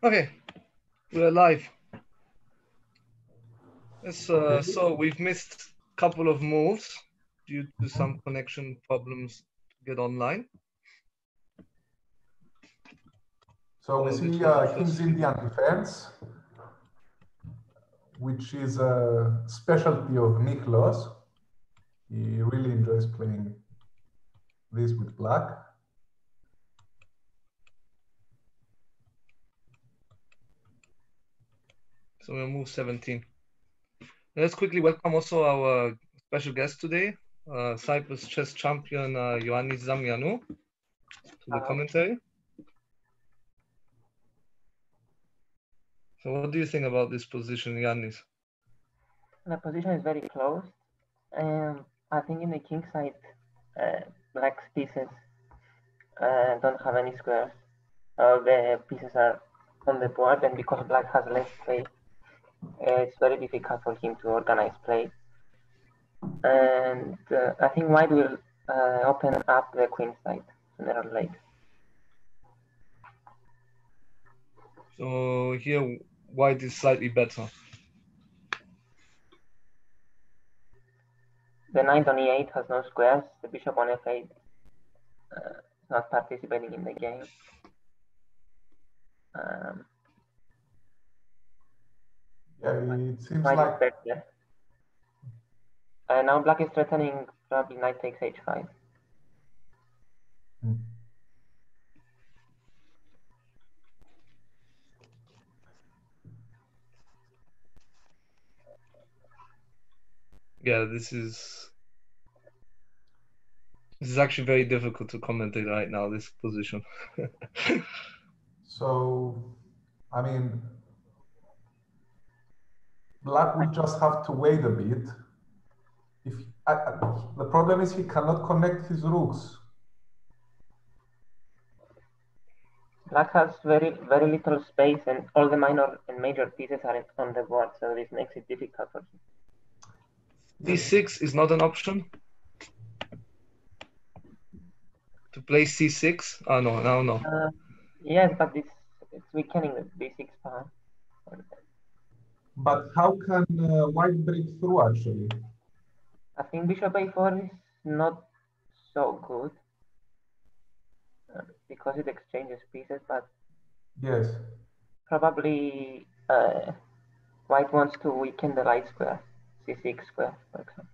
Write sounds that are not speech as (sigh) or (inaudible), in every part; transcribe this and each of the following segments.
Okay, we're live. Yes, uh, so we've missed a couple of moves due to some connection problems to get online. So we see uh, King's Indian defense, which is a specialty of Nichlos. He really enjoys playing this with black. So we'll move 17. Let's quickly welcome also our special guest today, uh, Cyprus chess champion uh, Ioannis Zamianou to the commentary. So what do you think about this position, Yannis? The position is very close. Um, I think in the king side, uh, black's pieces uh, don't have any squares. All the pieces are on the board, and because black has less play, uh, it's very difficult for him to organize play. And uh, I think white will uh, open up the queen side sooner or later. So here white is slightly better. The knight on e8 has no squares. The bishop on f8 uh, is not participating in the game. Um, Yeah, it seems White like is better. Uh, now black is threatening probably knight takes h5. Hmm. Yeah, this is this is actually very difficult to commentate right now, this position. (laughs) so. I mean, black will just have to wait a bit. If I, I- the problem is he cannot connect his rooks. Black has very very little space, and all the minor and major pieces are on the board, so this makes it difficult for him. c6 is not an option. To play c6? Ah no, no, no. Uh, yes, but this it's weakening the b6 pawn. But how can uh, white break through actually? I think bishop a4 is not so good uh, because it exchanges pieces, but Yes. probably uh, white wants to weaken the light square, c6 square, for example.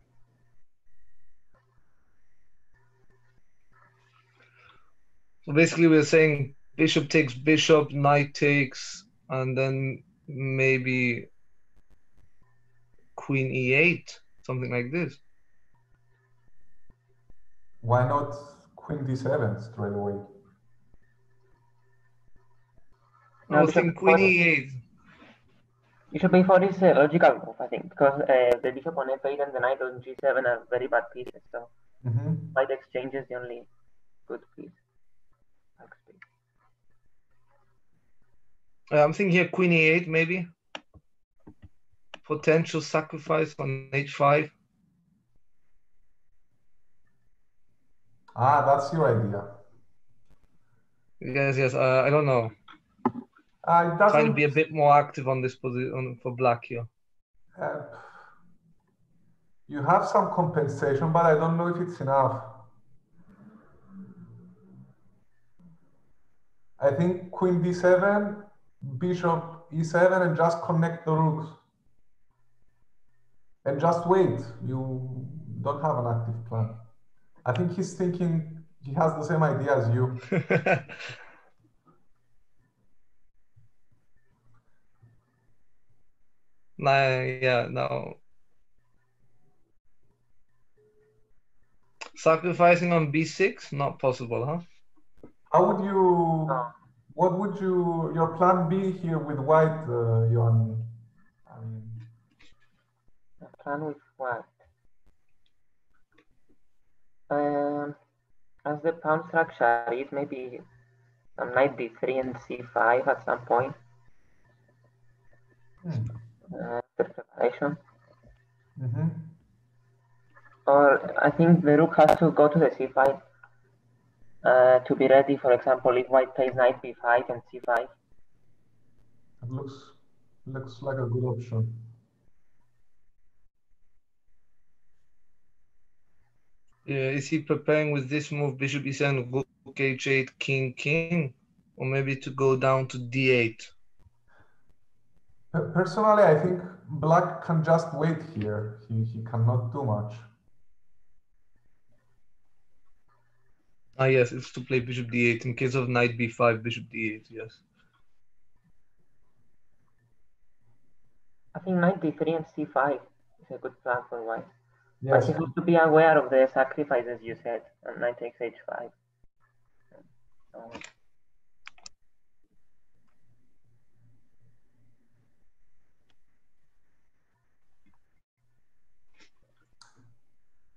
So basically we're saying bishop takes bishop, knight takes, and then maybe queen e8, something like this. Why not queen d7 straight away? I was bishop thinking queen e4. e8. Bishop a4 is a logical move, I think, because uh, the bishop on f8 and the knight on g7 are very bad pieces, so hmm white exchange is the only good piece. Black's. Uh, I'm thinking here queen e8 maybe. Potential sacrifice on h5. Ah, that's your idea. Yes, yes. Uh, I don't know. Uh, Trying to be a bit more active on this position for black here. uh, you have some compensation, but I don't know if it's enough. I think queen d7, bishop e7, and just connect the rooks. And just wait. You don't have an active plan. I think he's thinking he has the same idea as you. (laughs) nah, yeah, no. Sacrificing on b6, not possible, huh? How would you? What would you? Your plan be here with white, uh, Johan? Plan with what? Um, as the pawn structure is maybe some knight d3 and c5 at some point. hmm. Uh, preparation. Mhm. Or I think the rook has to go to the c5 uh, to be ready. For example, if white plays knight b5 and c5, It looks looks like a good option. Is he preparing with this move, bishop e7, rook h8, king, king? Or maybe to go down to d8? Personally, I think black can just wait here. He, he cannot do much. Ah, yes, it's to play bishop d8 in case of knight b5, bishop d8, yes. I think knight d3 and c5 is a good plan for white. Yes, But he has to be aware of the sacrifices you said on knight takes h5. So,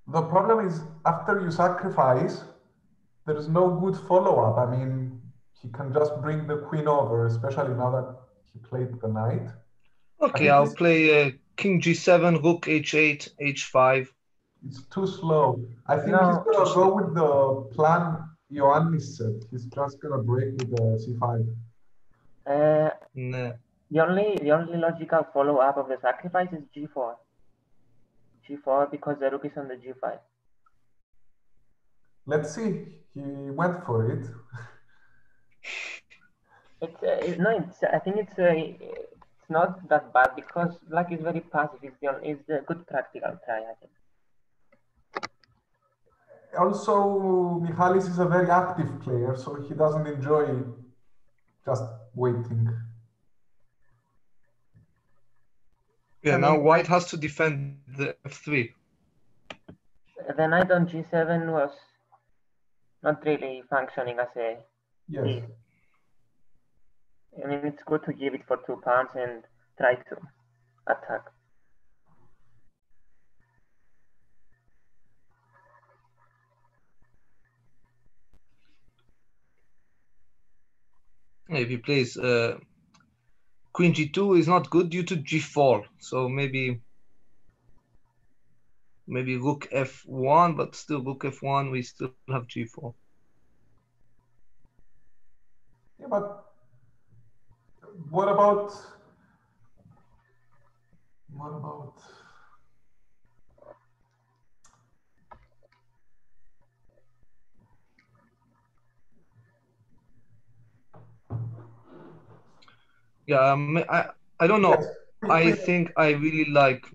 the problem is after you sacrifice, there is no good follow-up. I mean, he can just bring the queen over, especially now that he played the knight. Okay, I'll play uh, king g7, rook h8, h5. It's too slow. I think No. he's gonna go with the plan Ioannis said. He's just gonna break with the c5. uh, Nah. the only the only logical follow up of the sacrifice is g4. g4 because the rook is on the g5. Let's see. He went for it. (laughs) It's uh, it, no, it's I think it's uh, it's not that bad because black is very passive. It's the only, it's a good practical try. I think. Also, Michalis is a very active player, so he doesn't enjoy just waiting. Yeah, I now mean, white has to defend the f3. The knight on g7 was not really functioning as a Yes. piece. I mean, it's good to give it for two pounds and try to attack. If he plays uh, queen g2 is not good due to g4. So maybe maybe rook f1, but still rook f1, we still have g4. Yeah, but what about what about Yeah, um, I I don't know. I think I really like.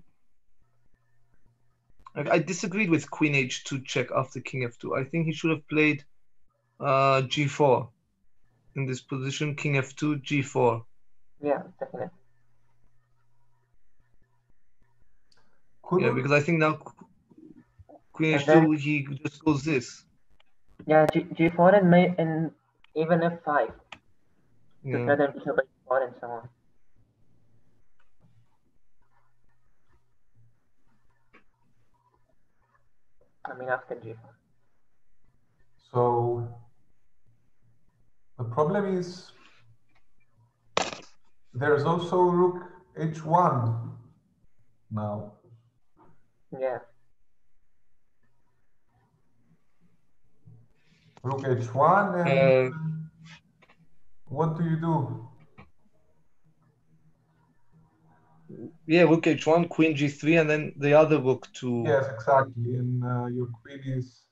Like, I disagreed with Queen H2 check after King F2. I think he should have played uh, G4 in this position. King F2, G4. Yeah, definitely. Yeah, couldn't- because I think now Queen And H2 then- he just goes this. Yeah, G, G4 and may and even F5 Yeah. Threaten bishop H4 and so on. I mean, after G4. So the problem is there's also rook h1 now. Yeah. Rook h1 and Uh, what do you do? Yeah, rook H1, Queen G3, and then the other rook to. Yes, exactly. And uh, your queen is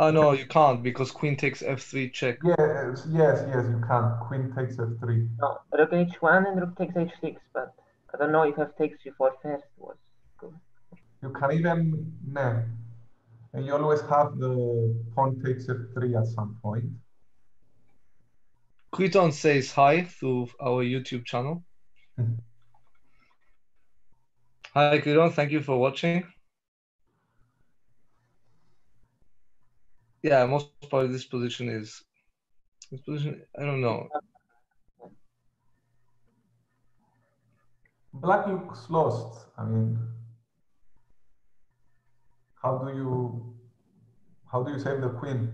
Oh no, you can't because Queen takes F3 check. yes, yes, yes. You can't. Queen takes f3. No, rook H1 and rook takes H6, but I don't know if F takes G4 first was good. You can even no. And you always have the pawn takes f3 at some point. Kriton says hi through our YouTube channel. Hi, Kriton. Thank you for watching. Yeah, most probably this position is this position. I don't know. Black looks lost. I mean, how do you how do you save the queen?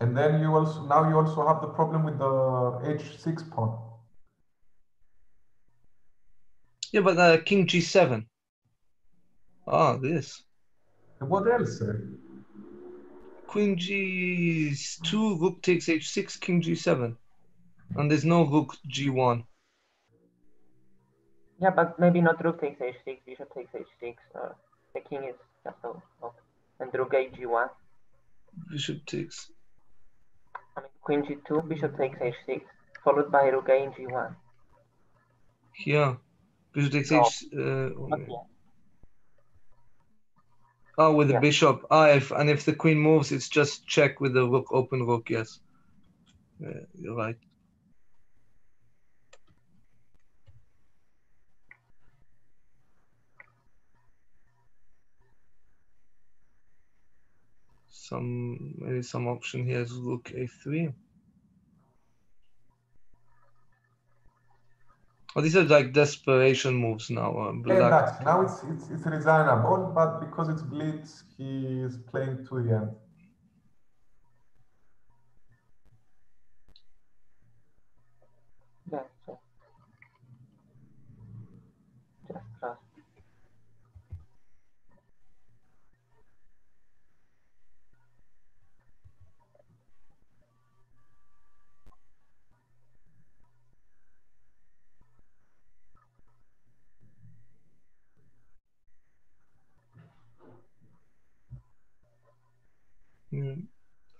And then you also now you also have the problem with the h6 pawn. Yeah, but uh, King G7. Ah, this. And what else? eh? queen g2, rook takes h6, king g7. And there's no rook g1. Yeah, but maybe not rook takes h6, bishop takes h6, or the king is just off. And rook g1. Bishop takes. I mean, queen g2, bishop takes h6, followed by rook a in g1. Yeah. Bishop takes No. h. Uh, oh, with the Yeah. bishop. Ah, if, and if the queen moves, it's just check with the rook, open rook. Yes. Yeah, you're right. Some maybe some option here is rook a3. But these are like desperation moves now. Uh, yeah, Now it's, it's, it's resignable, but because it's Blitz, he is playing to the end.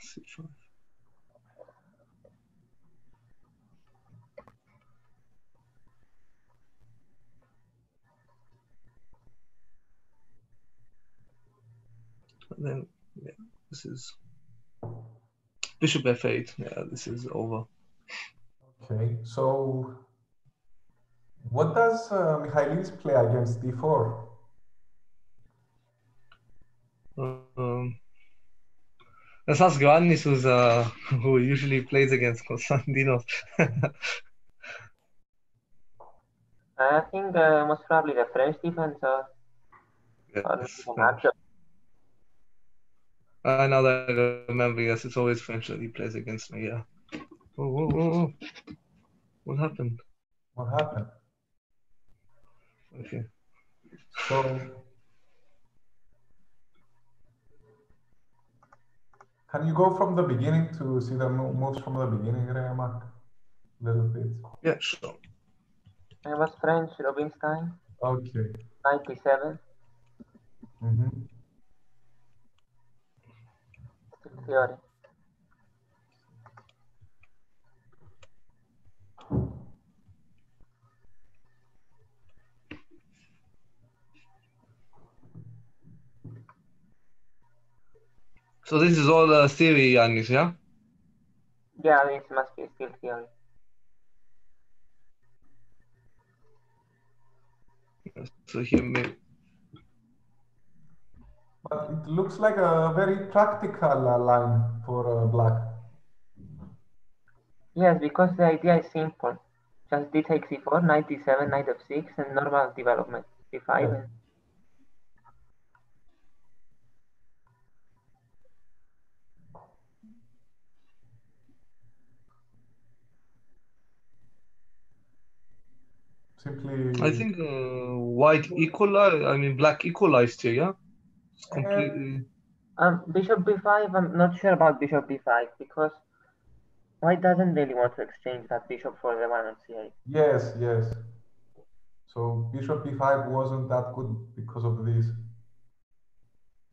C5. And then, yeah, this is Bishop f8. Yeah, this is over. Okay, so what does uh, play against d4? Um, let's ask Ioannis, who's uh, who usually plays against Konstantinos. I think uh, most probably the French defense or, or Yes, the French. matchup. Uh, now that I remember, yes, it's always French that he plays against me. Yeah. Oh, whoa, whoa, whoa. What happened? What happened? Okay. So can you go from the beginning to see the moves from the beginning, a Little bit. Yeah, sure. I was French, Rubinstein, Okay. 97, hmm still theory. So this is all uh, theory, Yanis, yeah? Yeah, this must be still theory. So here, maybe. But it looks like a very practical uh, line for uh, black. Yes, because the idea is simple. Just d takes e4, knight d7, knight f6, and normal development. d5 Yeah. Simply. I think uh, white equalized, I mean, black equalized here, yeah? It's completely. Um, bishop b5, I'm not sure about bishop b5 because white doesn't really want to exchange that bishop for the one on c8. Yes, yes. So bishop b5 wasn't that good because of this.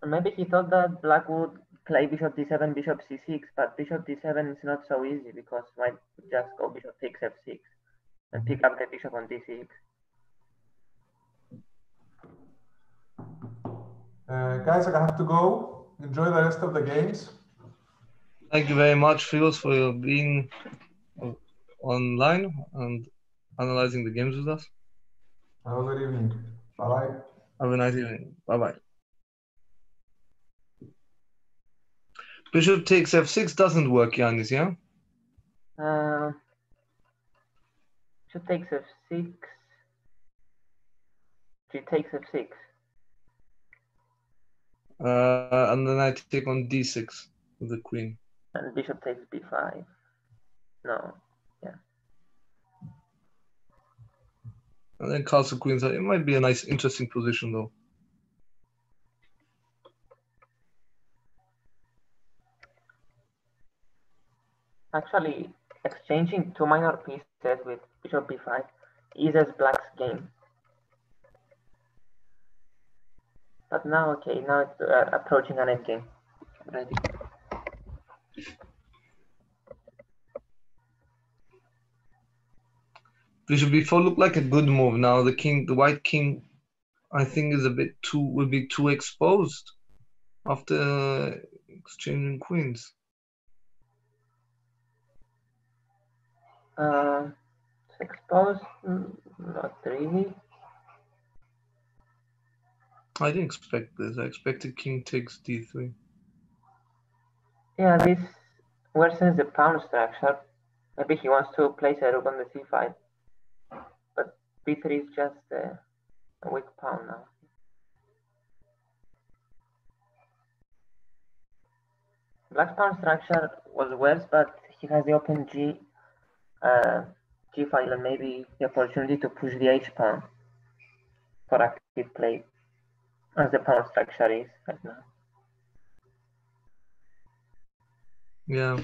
Maybe he thought that black would play bishop d7, bishop c6, but bishop d7 is not so easy because white would just go bishop takes f6 and pick up the bishop on d6. Uh, guys, I have to go. Enjoy the rest of the games. Thank you very much, Filos, for your being uh, online and analyzing the games with us. Have a good evening. Bye bye. Have a nice evening. Bye bye. Bishop takes f6 doesn't work, Yanis, yeah? Uh, bishop takes f6. She takes f6. Uh, and then I take on d6 with the queen. And bishop takes b5. No. Yeah. And then castle queens. It might be a nice, interesting position, though. Actually, exchanging two minor pieces with bishop b5 is as black's game. But now, okay, now it's uh, approaching an endgame. Ready. Bishop b4 look like a good move now. The king, the white king, I think is a bit too will be too exposed after exchanging queens. Uh, exposed, mm, not really. I didn't expect this. I expected king takes d3. Yeah, this worsens the pawn structure. Maybe he wants to place a rook on the c5. But b3 is just uh, a weak pawn now. Black's pawn structure was worse, but he has the open g uh, g file and maybe the opportunity to push the h pawn for active play as the pawn structure is right now. Yeah.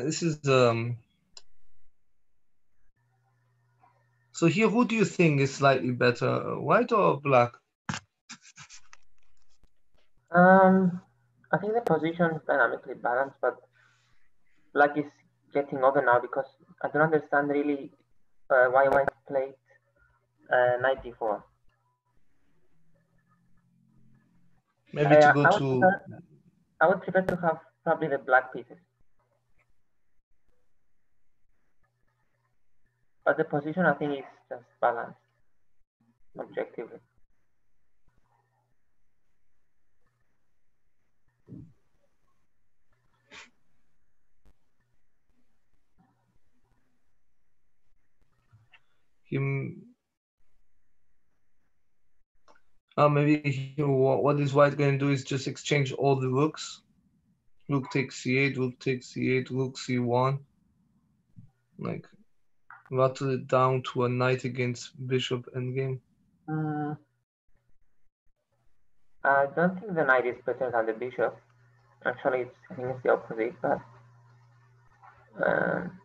This is um. So here, who do you think is slightly better, white or black? Um, I think the position is dynamically balanced, but black is getting over now because I don't understand really uh, why white played uh, 94. Maybe I, to uh, go I to. I would prefer to have probably the black pieces. But the position I think is just balanced objectively. him. Uh, maybe what what is white going to do is just exchange all the rooks. Rook takes c8, rook takes c8, rook c1. Like, rattle it down to a knight against bishop endgame. Mm, I don't think the knight is better than the bishop. Actually, it's, I think it's the opposite, but um,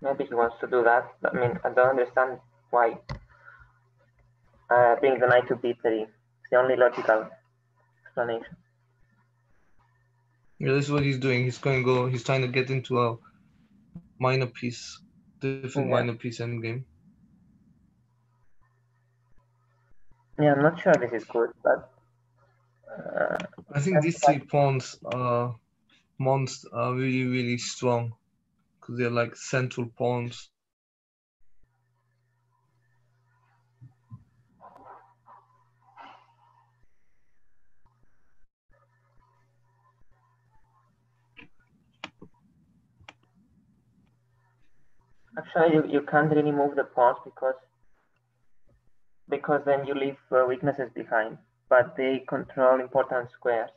maybe he wants to do that. I mean, I don't understand why uh, bring the knight to b3. It's the only logical explanation. Yeah, this is what he's doing. He's going to go. He's trying to get into a minor piece, different Yeah. minor piece endgame. Yeah, I'm not sure this is good, but uh, I think these three pawns are monst are really really strong because they're like central pawns. Actually you, you can't really move the pawns because because then you leave uh, weaknesses behind, but they control important squares.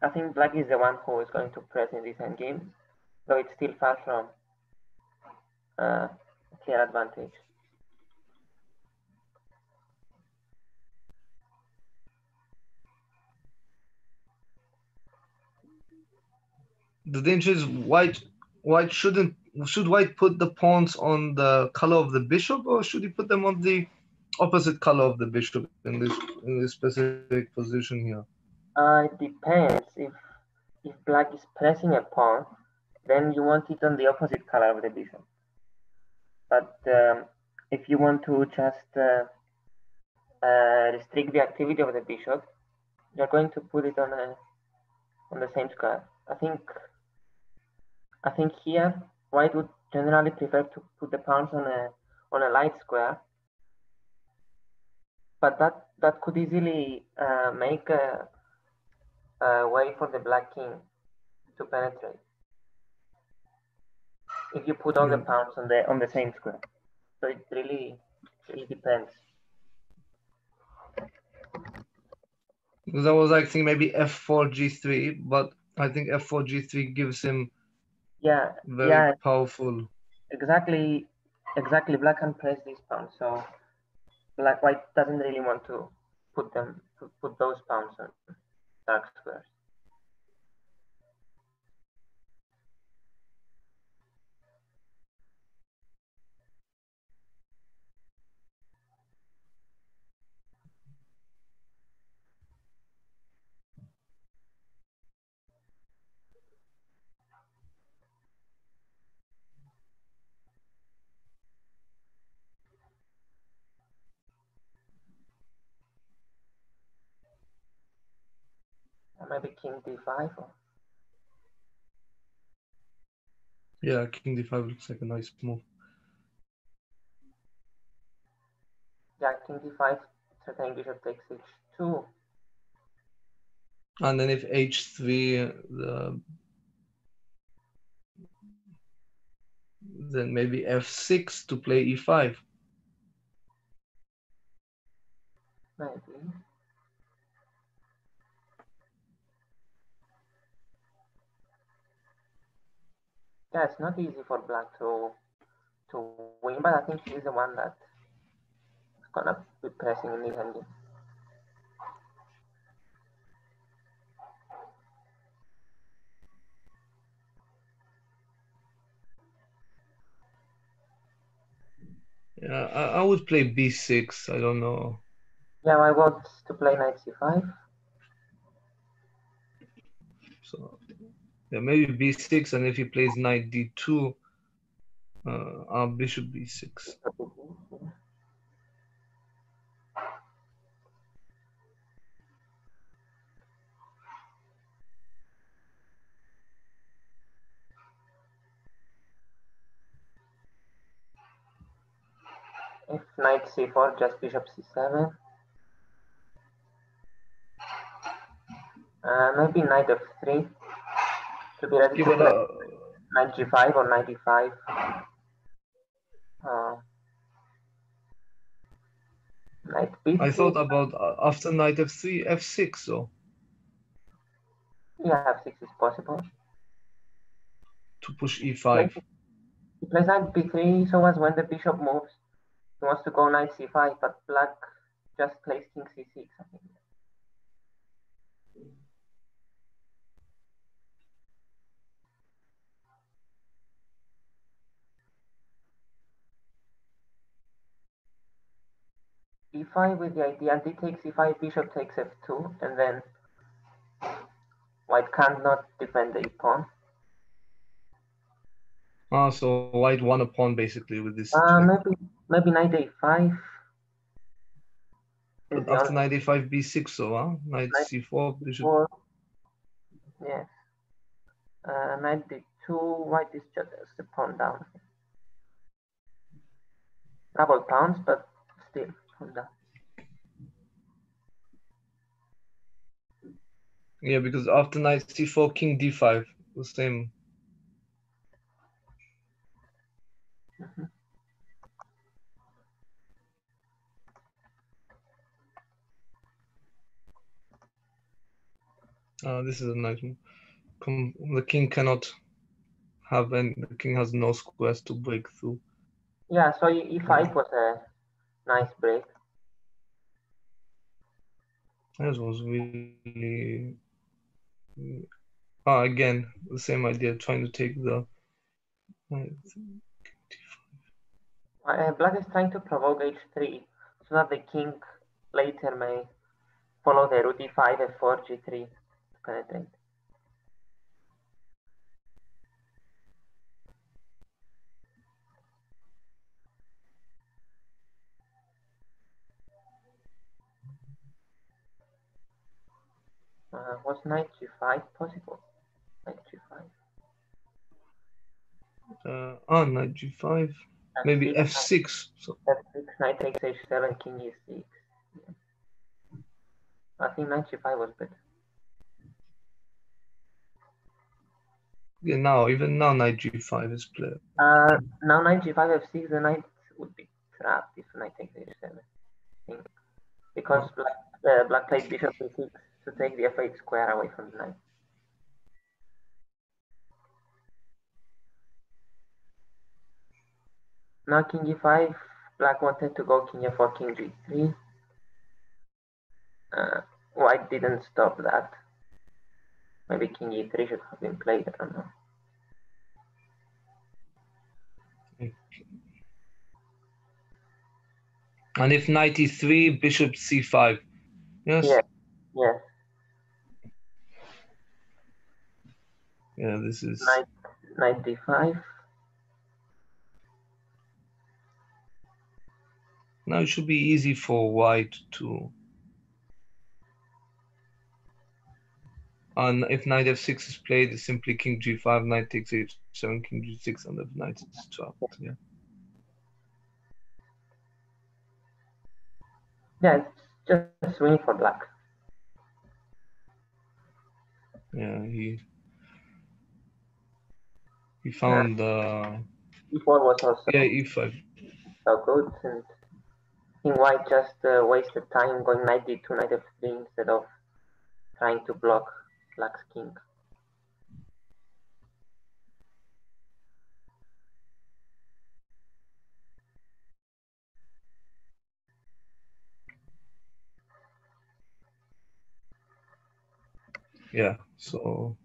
I think black is the one who is going to press in this endgame, though it's still far from uh, clear advantage. The danger is white. White shouldn't. Should white put the pawns on the color of the bishop, or should he put them on the opposite color of the bishop in this in this specific position here? Uh, it depends. If if black is pressing a pawn, then you want it on the opposite color of the bishop. But um, if you want to just uh, uh, restrict the activity of the bishop, you're going to put it on a on the same square. I think I think here white would generally prefer to put the pawns on a on a light square, but that that could easily uh, make a, a way for the black king to penetrate if you put all the Yeah. pawns on the on the same square. So it really really depends. Because I was like thinking maybe f4 g3, but I think f4 g3 gives him Yeah, very yeah, powerful. exactly, exactly. Black can press these pawns, so black white doesn't really want to put them put, put those pawns on dark squares. Maybe king d5 or Yeah, king d5 looks like a nice move. yeah, king d5, threatening bishop takes h2. And then if h3, the then maybe f6 to play E e5. Maybe. Yeah, it's not easy for black to to win, but I think he's the one that's gonna be pressing in the ending. Yeah, I, I would play b6. I don't know. Yeah, I want to play knight c5. So yeah, maybe b6, and if he plays knight d2, uh, uh bishop b6. If knight c4, just bishop c7. Uh, maybe knight f3 to be ready Yeah, to but, uh, knight g5 or knight e5. Uh, knight b3. I thought about uh, after knight f3, f6. So Yeah, f6 is possible. to push E e5. He plays knight b3, so as when the bishop moves, he wants to go knight c5, but black just plays king c6, I think. E5 with the idea d takes e5, bishop takes f2, and then white cannot defend the pawn. Ah, so white won a pawn basically with this. Uh, maybe maybe knight a5. But after knight a5, b6, so huh? Knight Knight c4, bishop. Yes. Uh, knight d2, white is just the pawn down. Double pawns, but still Yeah, because after knight c4, king d5, the same. Mhm. Uh, this is a nice move. Come, the king cannot have any. The king has no squares to break through. Yeah, so e- e5 was a nice break. This was really. Again, the same idea, trying to take the. Uh, black is trying to provoke h3 so that the king later may follow the rook e5, f4, g3 to penetrate. Uh, was knight g5 possible? Knight Uh, oh, knight g5. Maybe f6. So F6, knight takes h7, king e6. Yeah. I think knight g5 was better. yeah, now even now knight g5 is played. Uh, now knight g5, f6, the knight would be trapped if knight takes h7. I think. Because black, uh, black played bishop e6 to take the f8 square away from the knight. Now king e5, black wanted to go king e4, king g3. Uh, white didn't stop that. Maybe king e3 should have been played, I don't know. And if knight e3, bishop c5. Yes. Yeah. Yes, Yeah, this is knight, knight d5. now it should be easy for white to. And if knight f6 is played, it's simply king g5, knight takes h7, king g6, and the knight is trapped. Yeah. Yeah, it's just winning for black. Yeah, he he found uh E4 was also yeah e5. so good, and I think white just uh, wasted time going knight d2, knight f3 instead of trying to block black's king. Yeah, so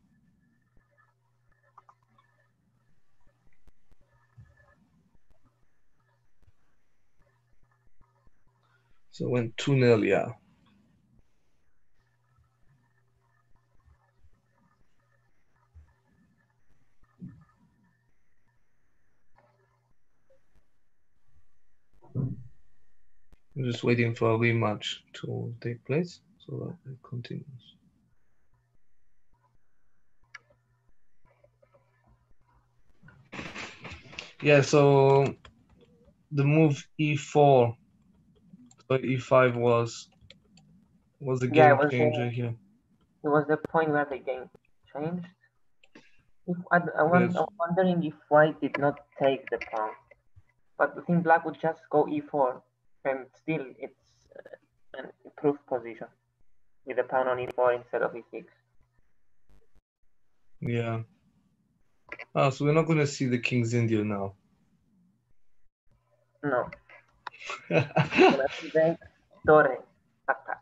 so went 2 0, yeah. I'm just waiting for a rematch to take place so that it continues. Yeah, so the move e4, so e5 was was the Yeah, game was, uh, changer here. It was the point where the game changed. If I, I was Yes. I'm wondering if white did not take the pawn, but I think black would just go e4, and still it's uh, an improved position with the pawn on e4 instead of E e6. Yeah. Ah, so we're not gonna see the King's India now. No, Torre attack.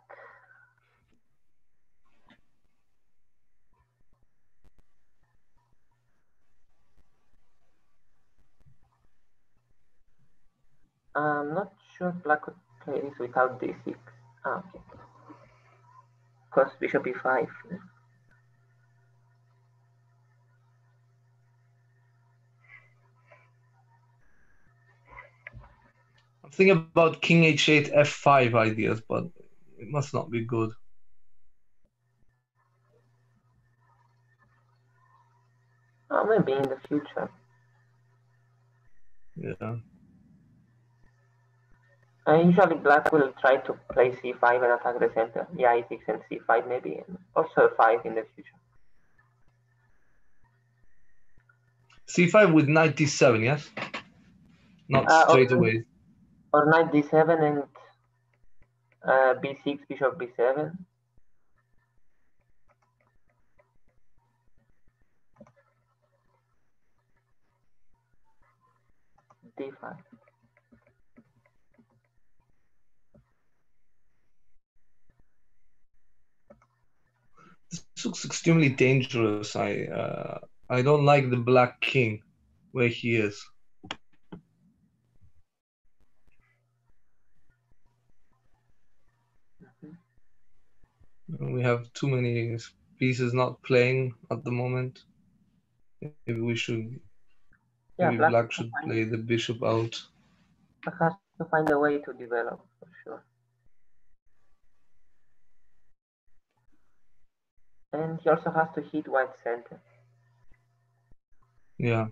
I'm not sure black could play this without d6. Ah, okay. Because bishop e5. I'm about King h8, f5 ideas, but it must not be good. Oh, maybe in the future. Yeah. Uh, usually black will try to play c5 and attack the center. Yeah, e6 and c5 maybe, and also 5 in the future. c5 with 97 yes? Not Uh, straight okay. away. Or knight d7 and uh, b6, bishop b7. d5. This looks extremely dangerous. I uh, I don't like the black king where he is. We have too many pieces not playing at the moment. Maybe we should. Yeah, maybe black, black should play the bishop out. Black has to find a way to develop for sure. And he also has to hit white center. Yeah.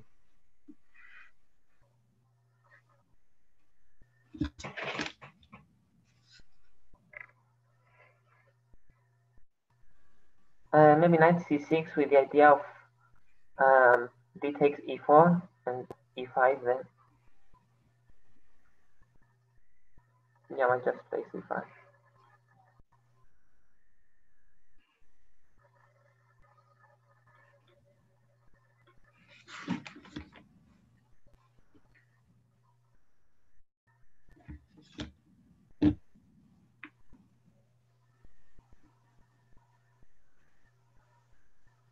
Uh, maybe knight c6 with the idea of um, d takes e4 and e5 then. Yeah, I just play c5.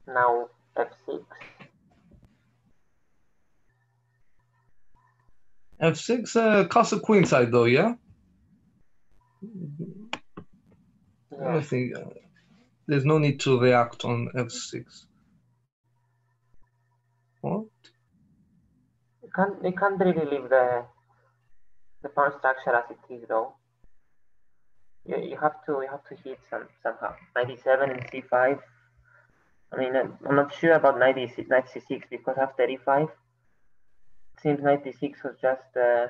Now f6. F6, uh, castle queenside though, yeah? I think uh, there's no need to react on F6. What? You can't, you can't really leave the the pawn structure as it is though. You, you have to you have to hit some somehow. 97 and c5. I mean, I'm not sure about 96, 96 because after e5, seems 96 was just uh,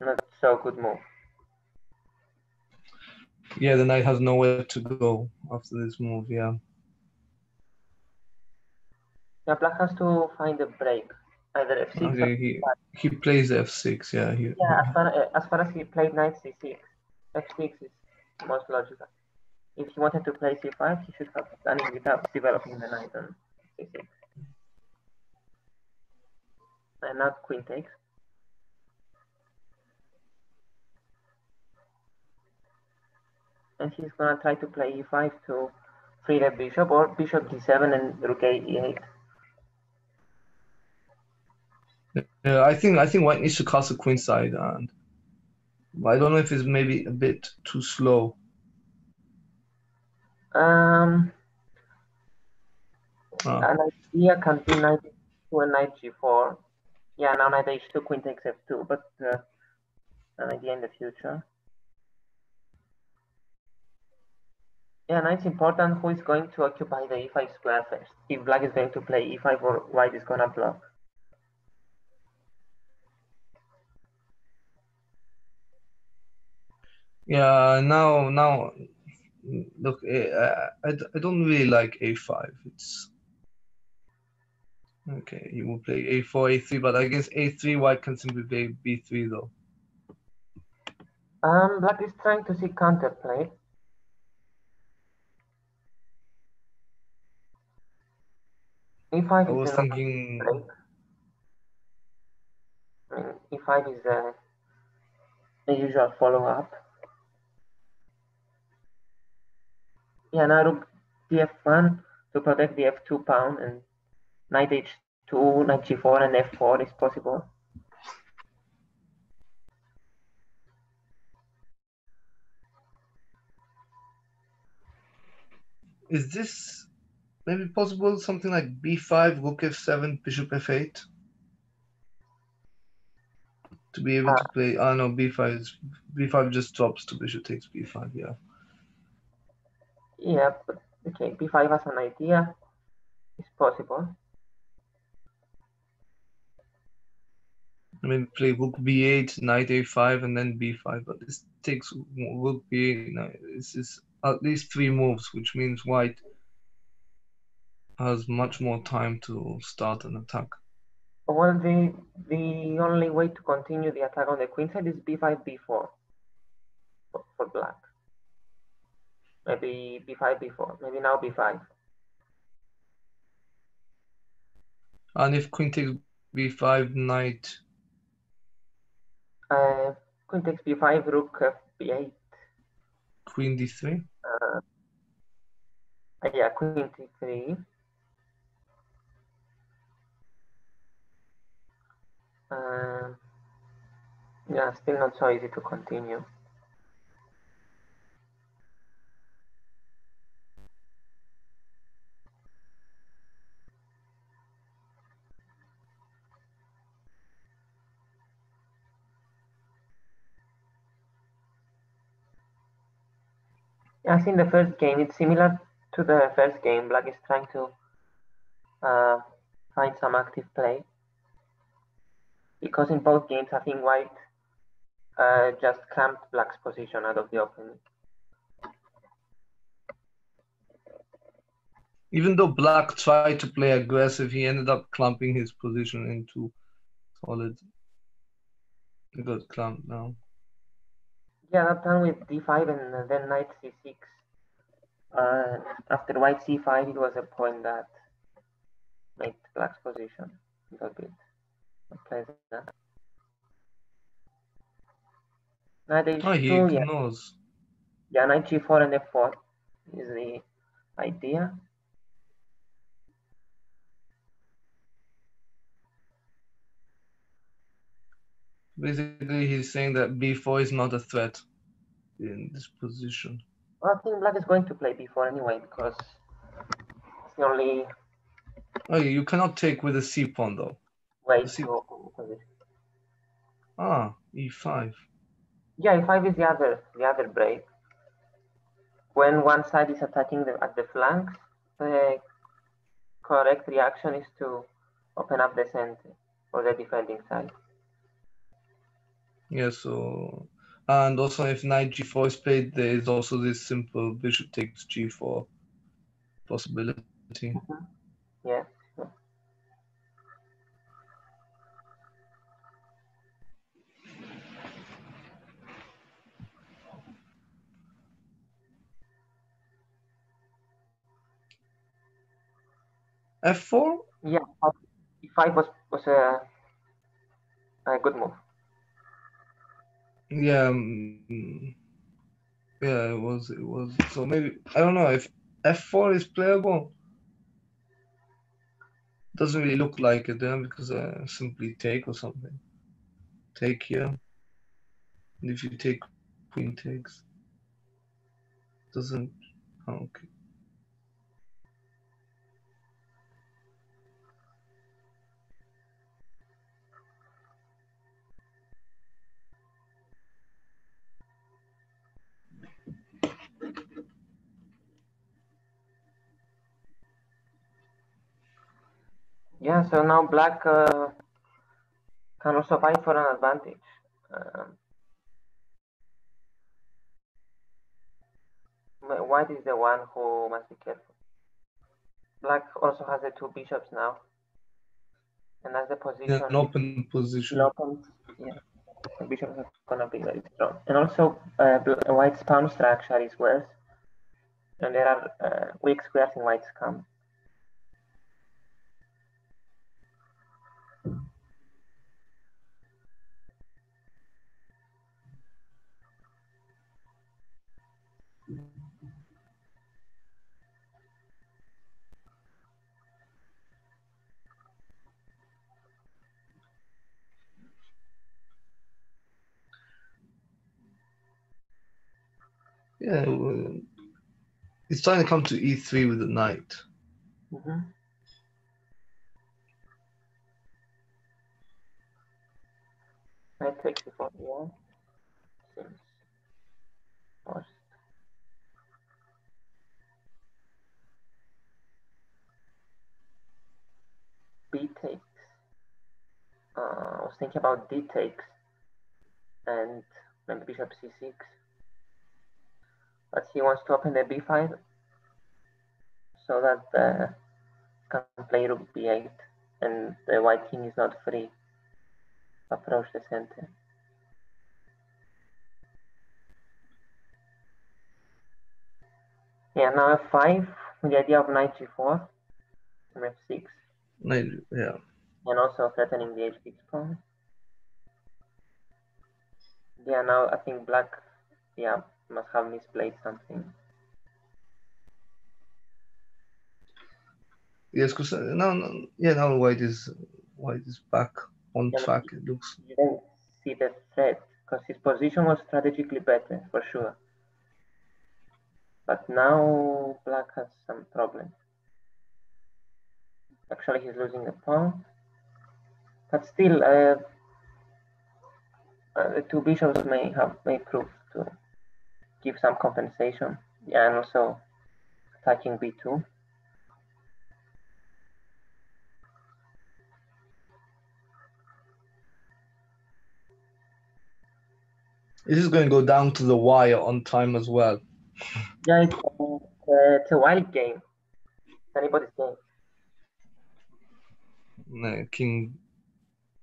not so good move. Yeah, the knight has nowhere to go after this move, yeah. Yeah, black has to find a break, either f6 Okay, he, he plays F6, yeah. He, Yeah, as far, as far as he played knight c6, f6 is most logical. If he wanted to play c5, he should have done it without developing the knight on c6. And now queen takes. And he's gonna try to play e5 to free the bishop, or bishop d7 and rook a e8. Yeah, I think I think white needs to castle queenside, and I don't know if it's maybe a bit too slow. Um, Uh, An idea can be knight to a knight g4. Yeah, now knight h2, queen takes f2, but uh, an idea in the future. Yeah, knight's important. Who is going to occupy the e5 square first? If black is going to play e5 or white is gonna block. yeah, now now look, eh, I, I, I don't really like A5. It's okay. You will play A4, A3, but against A3, white can simply play B3 though. Um, black is trying to see counterplay. e5 I is was thinking. I mean, e5 is the, the usual follow-up. Yeah, now rook df1 to protect the f2 pawn and knight h2, knight g4 and f4 is possible. is this maybe possible something like B5, Rook F7, Bishop F8? To be able to play, ah know B5 is B5 just drops to Bishop takes B5, yeah. Yeah, but okay, b5 as an idea is possible. I mean, play Rook B8, Knight A5, and then B5, but this takes Rook B8. Now, this is at least three moves, which means White has much more time to start an attack. Well, the the only way to continue the attack on the queen side is b5, b4 for, for black. Maybe b5, b4. Maybe now b5. And if Queen takes B5, Knight, Uh, queen takes b5, rook f b8. Queen D3. Uh, yeah, queen D3. Um, yeah, still not so easy to continue. As in the first game, it's similar to the first game. Black is trying to uh, find some active play. Because in both games, I think White uh, just clamped black's position out of the opening. Even though black tried to play aggressive, he ended up clumping his position into solid. He got clamped now. Yeah, that time with d5 and then knight c6. Uh, after white c5, it was a point that made black's position a little bit unpleasant. Knight h2, Oh, he yeah. ignores. yeah, knight g4 and f4 is the idea. Basically, he's saying that b4 is not a threat in this position. Well, I think black is going to play b4 anyway because it's the only Oh, you cannot take with a c pawn though. way See- to open the position. Ah, e5. Yeah, e5 is the other the other break. When one side is attacking the, at the flanks, the correct reaction is to open up the center for the defending side. Yeah, so and also if knight g4 is played, there is also this simple bishop takes g4 possibility. Mm-hmm. Yeah. f4? Yeah, e5 was was a, a good move. Yeah, mm, yeah, it was. It was. So maybe I don't know if f4 is playable. Doesn't really look like it then because uh, simply take or something. Take here. And if you take queen takes, doesn't. oh, okay. Yeah, so now black uh, can also fight for an advantage. Um, white is the one who must be careful. Black also has the two bishops now. And as the position an open position. open, yeah, the bishops are gonna be very strong. And also, uh, white's pawn structure is worse. And there are uh, weak squares in white's camp. Yeah, it's trying to come to e3 with the knight. Mhm. Knight takes before, yeah. Seems. B takes. Uh, I was thinking about D takes and maybe bishop C6. But he wants to open the B5 so that the can play rook b8 and the white king is not free to approach the center. Yeah, now f5 with the idea of knight g4 and f6 Knight, yeah. and also threatening the h6 pawn. Yeah, now I think black, yeah, must have misplayed something. Yes, because now, now, yeah, now white is white is back on Yeah, track. It looks. You didn't see the threat because his position was strategically better for sure. But now black has some problems. Actually, he's losing a pawn. But still, uh, uh, the two bishops may have may prove to give some compensation. And also attacking b2. This is going to go down to the wire on time as well. Yeah, it's, uh, it's a wild game. It's anybody's game. No, King,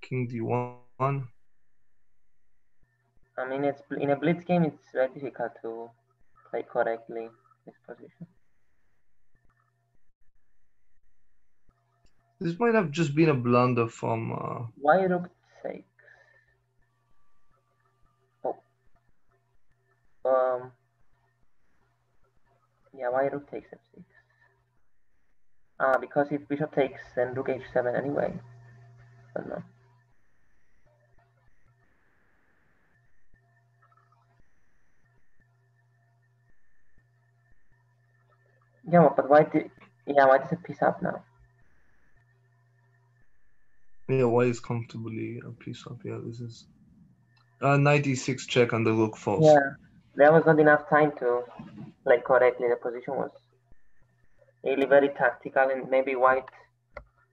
King D1. I mean, it's in a blitz game. It's very difficult to play correctly this position. This might have just been a blunder from. Uh, Why rook takes? Oh. Um. Yeah, why rook takes f6? Ah, because if bishop takes, then rook h7 anyway. But no. Yeah, but why did? Yeah, why does it piece up now? yeah, why is comfortably a piece up? Yeah, this is. Uh, 96 check and the look falls. Yeah, there was not enough time to play correctly. The position was really very tactical, and maybe white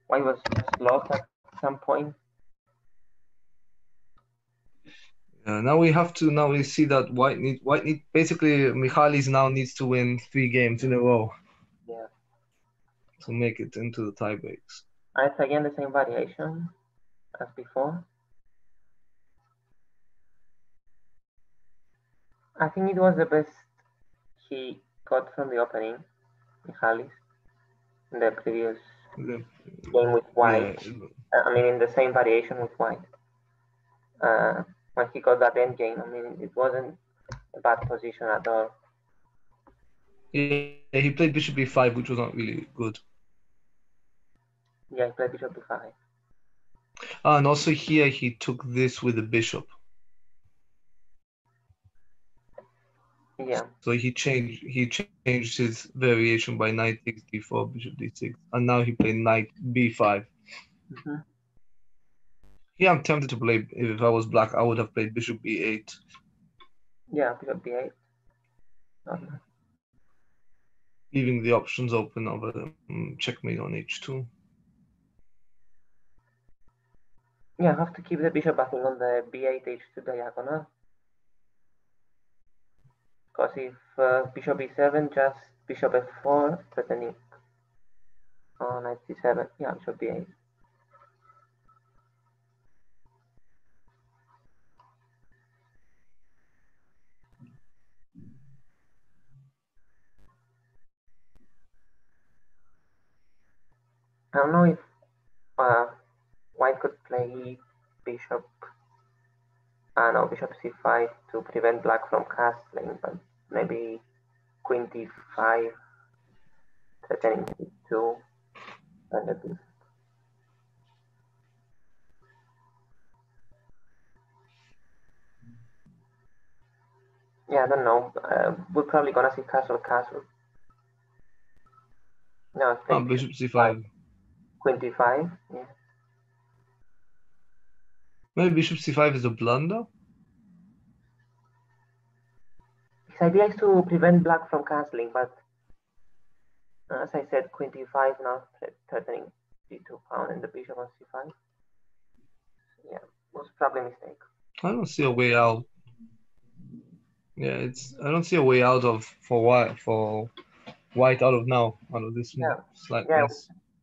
white was lost at some point. Yeah, now we have to. Now we see that white need. White need. Basically, Michalis now needs to win three games in a row. Yeah. To make it into the tie breaks. It's again the same variation as before. I think it was the best he got from the opening, Michalis, in the previous Yeah, game with white. yeah, I mean, in the same variation with white. Uh, when he got that end game, I mean, it wasn't a bad position at all. Yeah, he played bishop b5, which was not really good. Yeah, he played bishop b5. Ah, and also here he took this with the bishop. Yeah, So he changed he changed his variation by knight takes d4, bishop d6, and now he played knight b5. mhm. Yeah, I'm tempted to play. If I was black, I would have played bishop b8. yeah, bishop b8. Not bad. Leaving the options open a um, checkmate on h2. Yeah, I have to keep the bishop think on the b8 h2 diagonal. Because if uh, bishop b7, just bishop f4, threatening on knight c7, yeah, bishop b8. I don't know if uh, white could play bishop, uh, no, bishop c5 to prevent black from castling, but maybe queen d5, threatening d2, and a bit. Yeah, I don't know. Uh, we're probably gonna see castle castle. No, Ah, bishop c5. Queen d5. Yeah. Maybe bishop c5 is a blunder. His idea is to prevent black from castling, but uh, as I said, queen d5 now thre- threatening d2 pawn and the bishop on c5. Yeah, was probably a mistake. I don't see a way out. Yeah, it's I don't see a way out of for white for white out of now out of this Yeah. Yeah.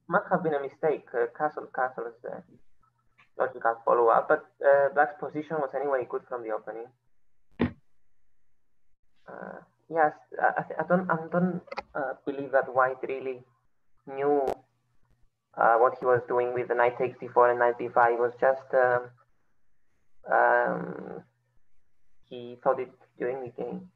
Must have been a mistake. Uh, castle, castle is the logical follow-up, but uh, black's position was anyway good from the opening. Uh, yes, I, I don't, I don't uh, believe that white really knew uh, what he was doing with the knight takes d4 and knight b5. It was just um, um, he thought it during the game.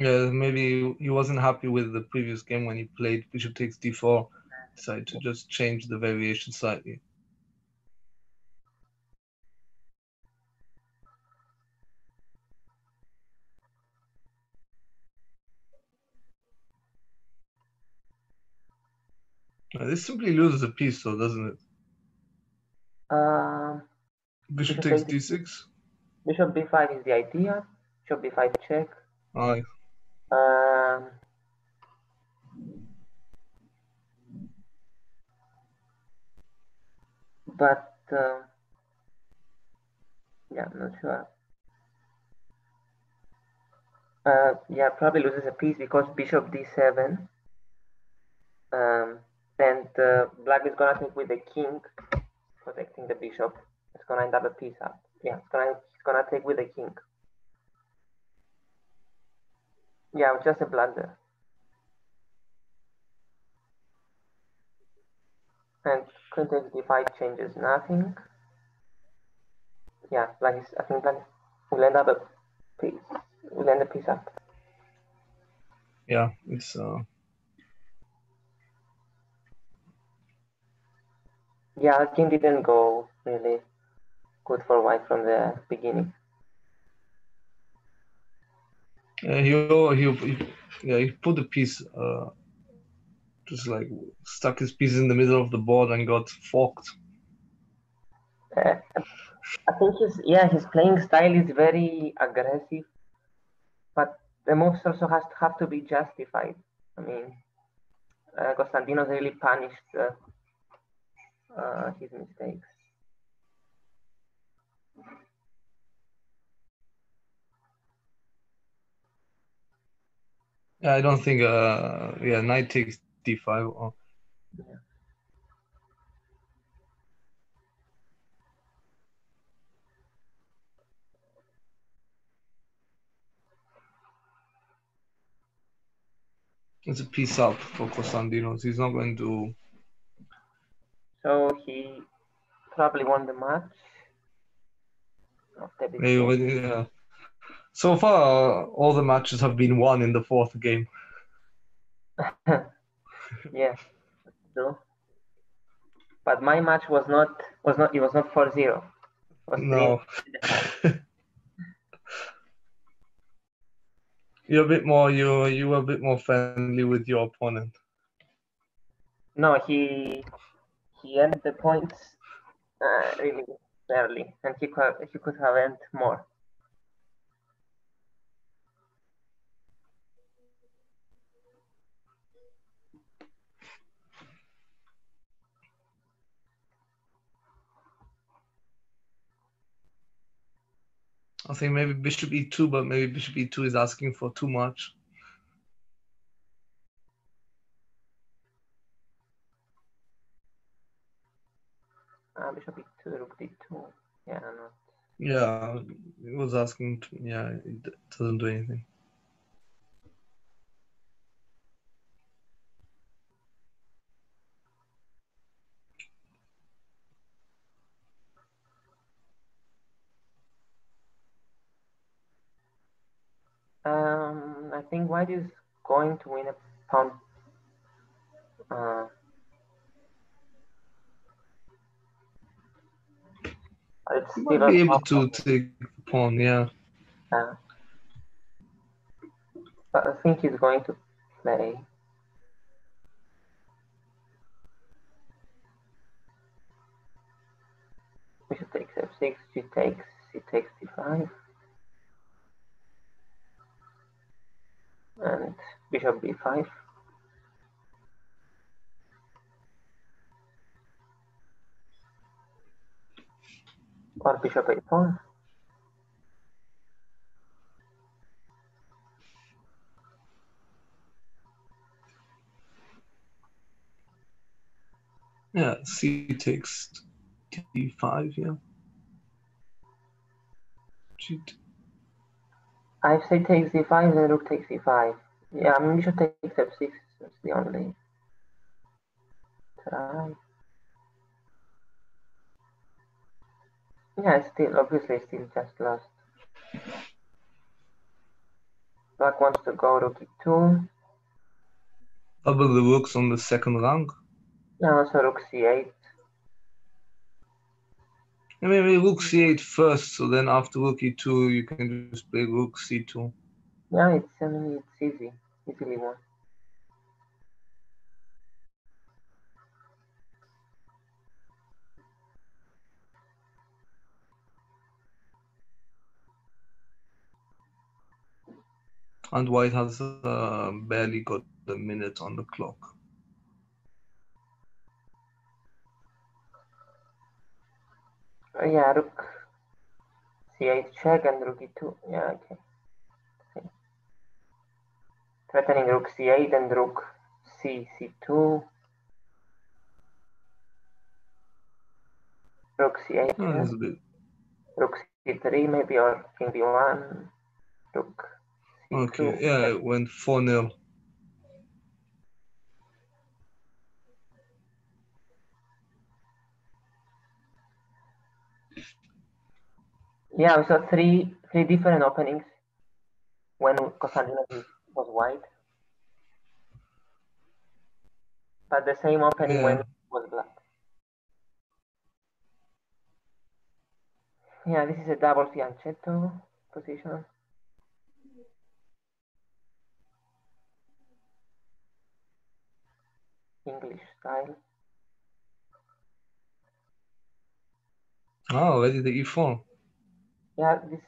Yeah, maybe he wasn't happy with the previous game when he played bishop takes d4. Decided to just change the variation slightly. Uh, this simply loses a piece, though, doesn't it? Um, Bishop Bishop takes takes- d6. bishop b5 is the idea. Bishop b5 check. Ah, Um, but uh, yeah, I'm not sure. Uh, yeah, probably loses a piece because bishop d7. Um, and uh, black is gonna take with the king, protecting the bishop. It's gonna end up a piece up. Yeah, it's gonna it's gonna take with the king. Yeah, just a blunder. And takes d5 changes nothing. Yeah, like I think black will end up a piece. We'll end a piece up. Yeah, it's uh Yeah, king didn't go really good for white from the beginning. Yeah, he, he, he yeah he put the piece uh just like stuck his piece in the middle of the board and got forked. Uh, I think his yeah his playing style is very aggressive, but the moves also has to have to be justified. I mean, uh, Konstantinos really punished uh, uh, his mistakes. I don't think uh yeah knight takes d5 or Yeah. it's a piece up for Konstantinos. He's not going to So he probably won the match. After yeah. So far, all the matches have been won in the fourth game. (laughs) yeah, true. But my match was not was not it was not 4-0. Was No, (laughs) you're a bit more. You you were a bit more friendly with your opponent. No, he he ended the points uh, really early, and he could he could have earned more. I think maybe Bishop E2, but maybe Bishop E2 is asking for too much. Uh, bishop e2, rook d2. Yeah, no. Yeah, it was asking. To, yeah, it doesn't do anything. Um, I think white is going to win a pawn. Uh, it's still might be able to take the pawn. Yeah, Uh, but I think he's going to play. Bishop takes f6, she takes, she takes d5. And bishop b5. Or bishop a4. yeah. C takes D5. Yeah. G I say takes d5, then rook takes e5. Yeah, I mean bishop take f6. That's the only try. Yeah, it's still obviously still just lost. Black wants to go rook e2. double the rooks on the second rank. Yeah, also rook c8. And maybe rook C8 first, so then after rook E2, you can just play rook C2. Yeah, it's I mean it's easy, easily won. And white has uh, barely got the minute on the clock. Uh, yeah, rook c8 check and rook e2. Yeah, okay. okay. Threatening rook c8 and rook c c2. Rook c8. Oh, that's check. a bit. Rook c3 maybe or king d1. Rook c2. Okay, yeah, it went 4 0. Yeah, we saw three three different openings when Konstantinos was white. But the same opening Yeah. when it was black. Yeah, this is a double fianchetto position. English style. Oh, already the e4. Yeah, this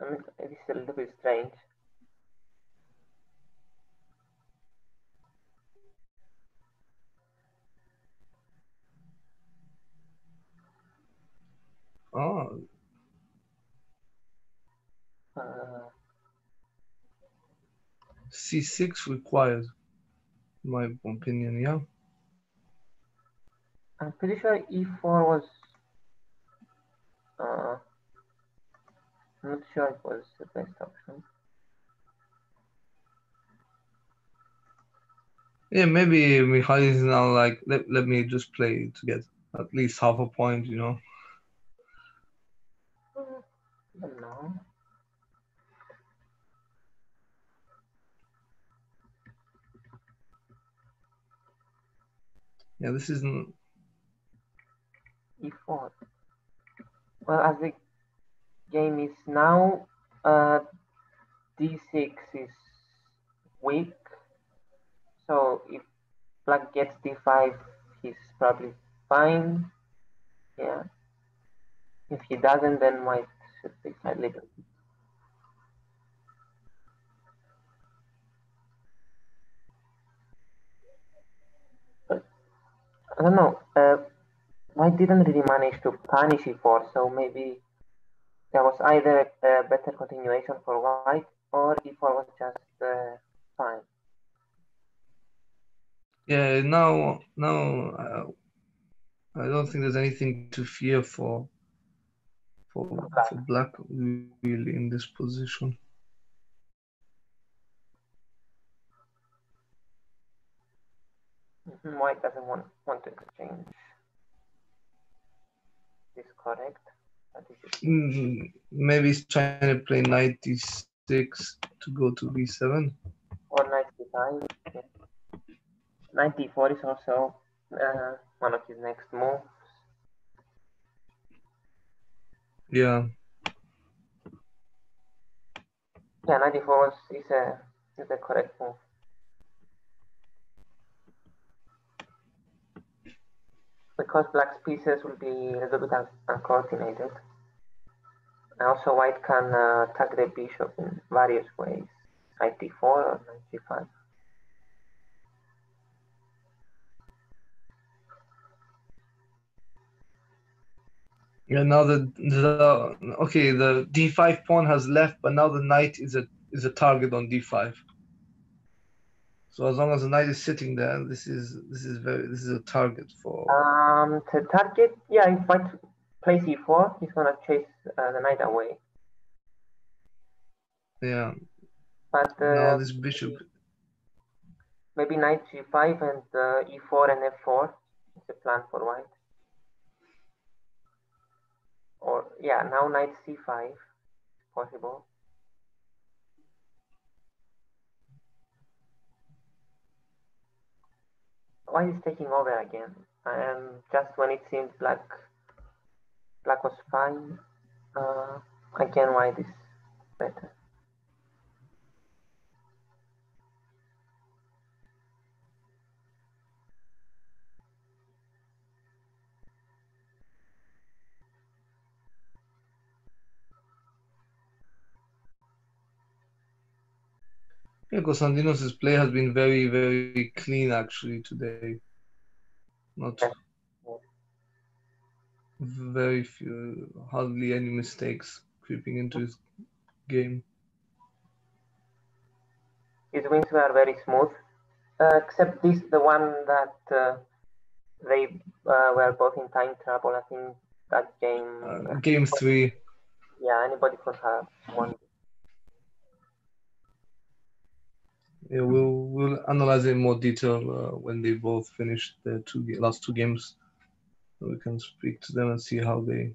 I mean, this is a little bit strange. Oh, Uh, c6 required, my opinion, yeah. I'm pretty sure e4 was. Uh, not sure it was the best option. Yeah, maybe Michalis now like, let, let me just play to get at least half a point, you know. I don't know. Yeah, this isn't. e4. Well, as the game is now, uh, d6 is weak. So if black gets d5, he's probably fine. Yeah. If he doesn't, then white should decide later. But I don't know. Uh, white didn't really manage to punish e4, so maybe there was either a better continuation for white or e4 was just uh, fine. Yeah, now, now, uh, I don't think there's anything to fear for, for, for black really in this position. Mhm, White doesn't want, want to exchange. Is correct? But this is- Mm, maybe he's trying to play knight d6 to go to b7. Or knight d5. Yeah. Knight d4 is also uh, one of his next moves. Yeah, Yeah, knight d4 is, is a is the correct move. Because black's pieces will be a little bit un- uncoordinated. And also white can uh, attack the bishop in various ways. Knight d4 or knight g5. yeah. Now the the okay, the d5 pawn has left, but now the knight is a is a target on d5. So as long as the knight is sitting there, this is this is very this is a target for. Um, to target, yeah, if white plays e4, he's gonna chase uh, the knight away. Yeah. But Now uh, this bishop. maybe knight g5 and uh, e4 and f4 is a plan for white. Or yeah, now knight c5 possible. White is taking over again. And just when it seemed black black was fine, uh, again white is better. Yeah, Konstantinos' play has been very, very clean actually today. Not very few, hardly any mistakes creeping into his game. His wins were very smooth, uh, except this, the one that uh, they uh, were both in time trouble. I think that game. Uh, game three. Yeah, anybody could have won. Yeah, we'll we'll analyze it in more detail uh, when they both finish their two last two games. We can speak to them and see how they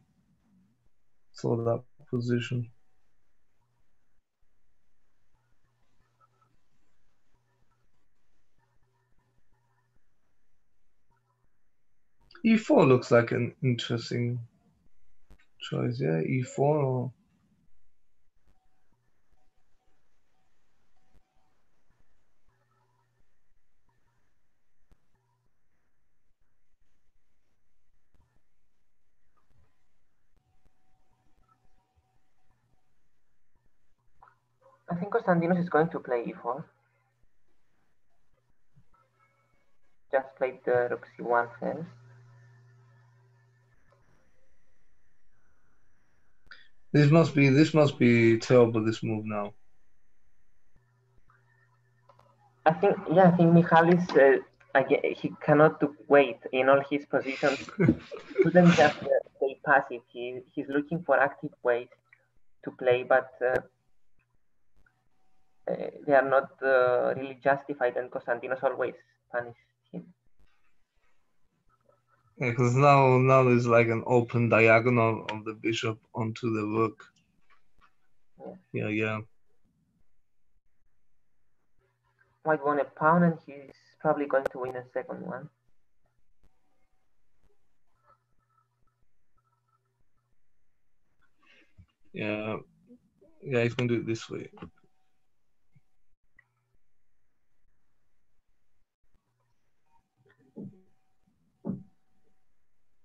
saw that position. E4 looks like an interesting choice. Yeah, E4 or I think Konstantinos is going to play e4. Just played the rook c1 first. This must be this must be terrible. This move now. I think yeah. I think Michalis uh, again, he cannot wait in all his positions. (laughs) couldn't just uh, stay passive. He he's looking for active ways to play, but uh, uh, they are not uh, really justified, and Konstantinos always punished him. Because now now there's like an open diagonal of the bishop onto the rook. Yeah, yeah. yeah. White won a pawn, and he's probably going to win a second one. Yeah, yeah, he's going to do it this way.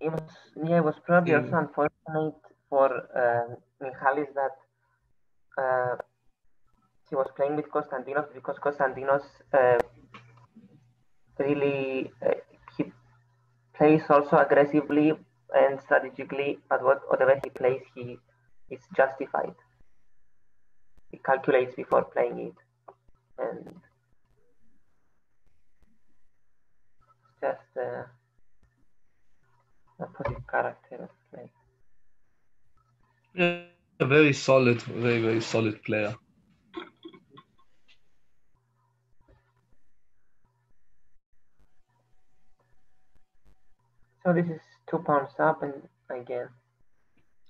It was yeah, it was probably also unfortunate for uh, Michalis that uh, he was playing with Konstantinos because Konstantinos uh, really uh, he plays also aggressively and strategically, but what, whatever he plays, he is justified. He calculates before playing it, and just. Uh, character of play. Yeah, a very solid, very very solid player. So this is two pawns up and again.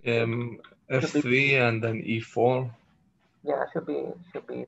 Um, f3 and then e4. Yeah, should be should be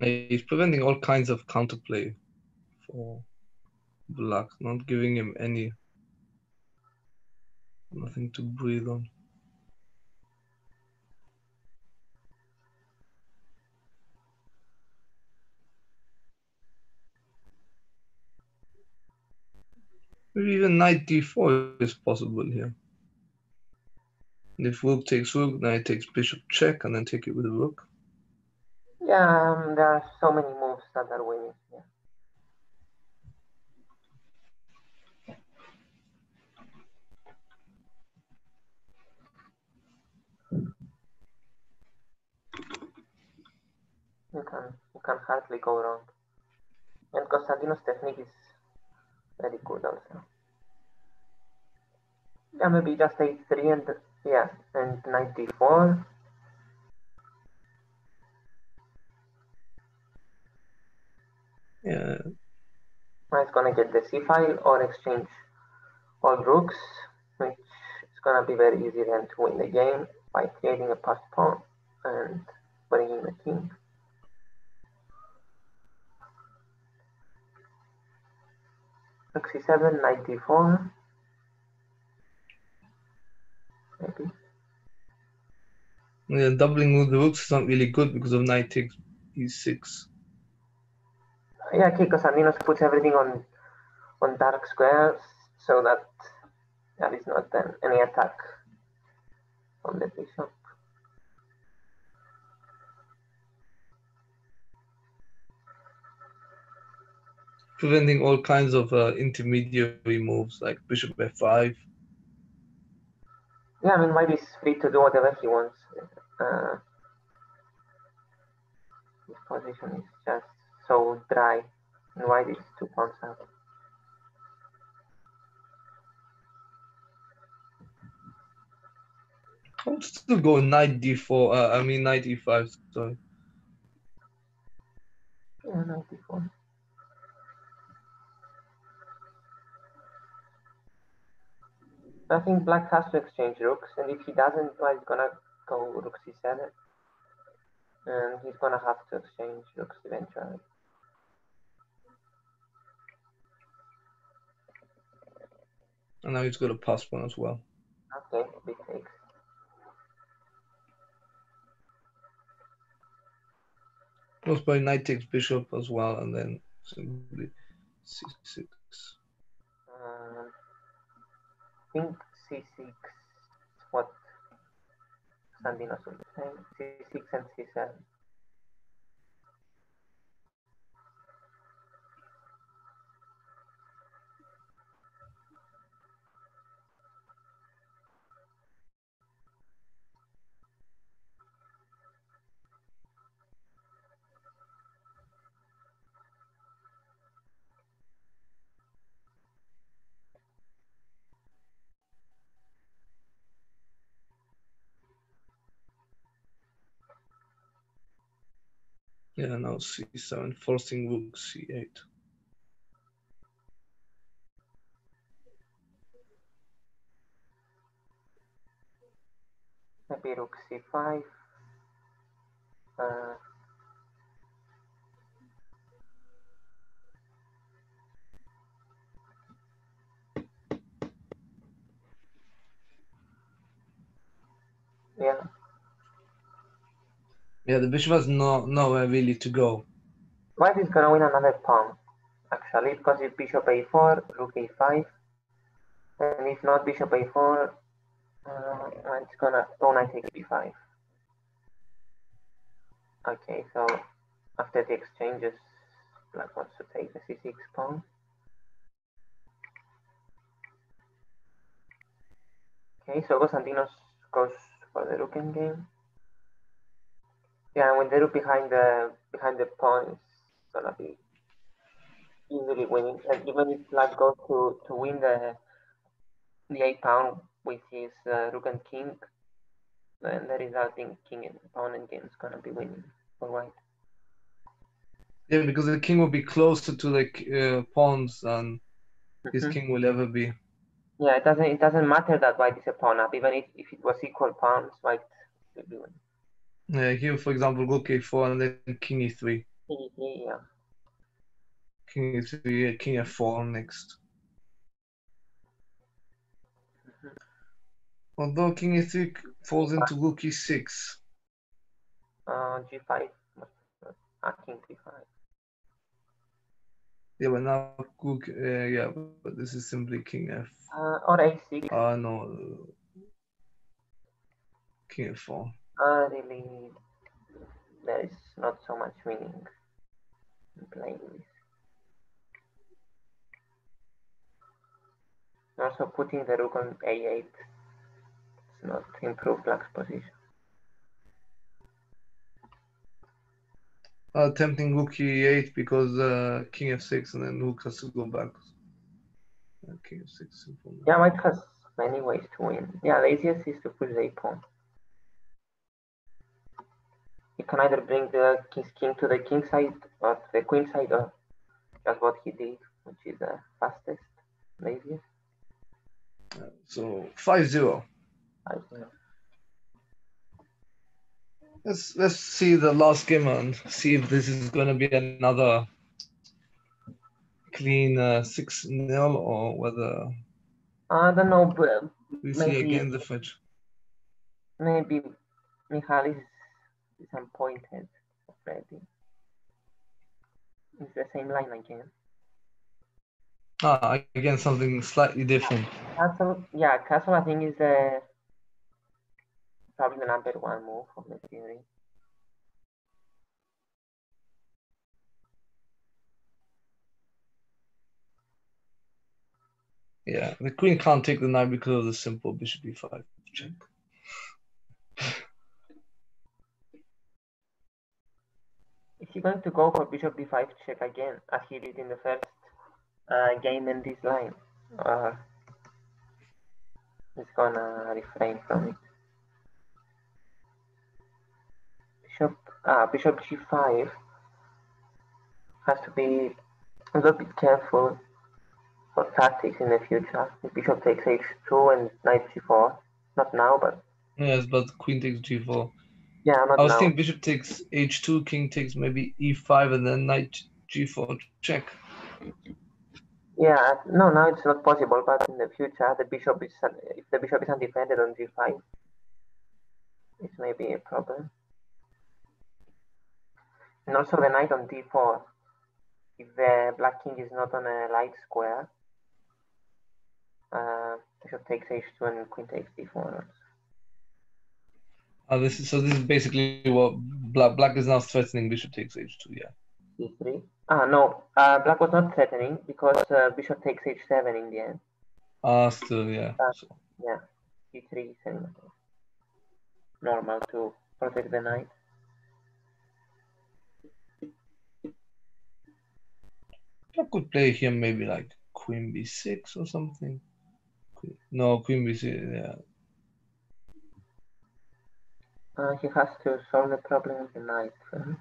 He's preventing all kinds of counterplay for Black, not giving him any nothing to breathe on. Maybe even knight d4 is possible here. And if rook takes rook, knight takes bishop check, and then take it with a rook. Yeah, um, there are so many moves that are winning. Yeah. You can you can hardly go wrong. And Konstantinos' technique is very good also. Yeah, maybe just 83 and yeah, and 94. Yeah. It's gonna get the C file or exchange all rooks, which is gonna be very easy then to win the game by creating a passed pawn and bringing the king. Rook c7, knight d4. Maybe. Yeah, doubling with the rooks is not really good because of knight takes e6. Yeah, okay, Konstantinos puts everything on on dark squares so that there is not an, any attack on the bishop. Preventing all kinds of uh, intermediary moves like bishop f5. Yeah, I mean, White is free to do whatever he wants. Uh, his position is just so dry, and White is two pawns up. I would still go knight d4. Uh, I mean knight e5. Sorry. Yeah, 94. I think black has to exchange rooks, and if he doesn't, white's gonna go rook c7. And he's gonna have to exchange rooks eventually. And now he's got a passed pawn as well. Okay, big takes. Most by knight takes bishop as well, and then simply c6. Um, I think c6 what Sandinos will be saying. c6 and c7. Yeah, now c7, forcing rook c8. Maybe rook c5. Uh, yeah, Yeah, the bishop has no nowhere really to go. white is gonna win another pawn. Actually, because if bishop a4, rook a5, and if not bishop a4, uh, it's gonna go knight takes b5. Okay, so after the exchanges, black wants to take the c6 pawn. Okay, so Konstantinos goes for the rook endgame. Yeah, when the rook behind the behind the pawn it's gonna be easily winning, and even if black goes to to win the the eight pawn with his uh, rook and king, then the resulting king and pawn and game is gonna be winning for white. Yeah, because the king will be closer to the uh, pawns than his Mhm. king will ever be. Yeah, it doesn't it doesn't matter that white is a pawn up, even if, if it was equal pawns, white will be winning. Yeah, here, for example, rook a4 and then king e3. Yeah. King e3, yeah, king f4 next. Although king e3 falls into rook e6. Uh, G5. Ah, king G5. Yeah, but now rook, uh, yeah, but this is simply king f. Uh, or A6. Ah, no. uh, King f4. Uh, really, there is not so much meaning in playing this. Also, putting the rook on A8 does not improve black's position. Uh, tempting rook e8 because uh, king f6 and then rook has to go back. Uh, king f6 simple. Yeah, white has many ways to win. Yeah, the easiest is to push the a pawn. He can either bring the his king to the king side or to the queen side, or just what he did, which is the fastest, maybe. So 5-0. I don't know. Let's let's see the last game and see if this is going to be another clean uh, six 0 or whether I don't know, but we see again the fetch. maybe Michalis is disappointed already. It's the same line again. Ah, again something slightly different. Castle, yeah, Castle I think is the probably the number one move of the theory. Yeah, the queen can't take the knight because of the simple bishop e5 check. Is he going to go for bishop b5 check again, as he did in the first uh, game in this line? Or he's gonna refrain from it? Bishop, uh, bishop g5 has to be a little bit careful for tactics in the future. If bishop takes h2 and knight g4, not now, but Yes, but queen takes g4. Yeah, not I was now. thinking bishop takes h2, king takes maybe e5, and then knight g4 check. Yeah, no, now it's not possible, but in the future, the bishop is if the bishop is undefended on g5, it may be a problem. And also the knight on d4, if the black king is not on a light square, uh, bishop takes h2 and queen takes d4. Uh, this is so. This is basically what black black is now threatening. Bishop takes h2. Yeah. e3. Ah, no, uh, black was not threatening because uh, bishop takes h7 in the end. Ah, still yeah. Uh, So, Yeah, e3, is normal to protect the knight. I could play here maybe like queen b6 or something. No, queen b6. Yeah. Uh, he has to solve the problem with the first.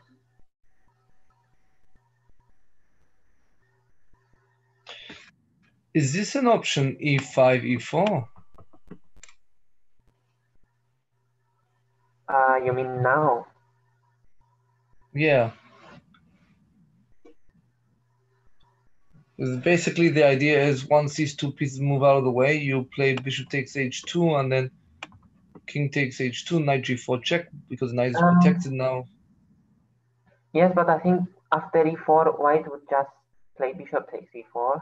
Is this an option E e5 e4? Uh, you mean now? Yeah. Basically, the idea is once these two pieces move out of the way, you play bishop takes h2 and then king takes h2, knight g4 check because knight is Um, protected now. Yes, but I think after e4, white would just play bishop takes e4.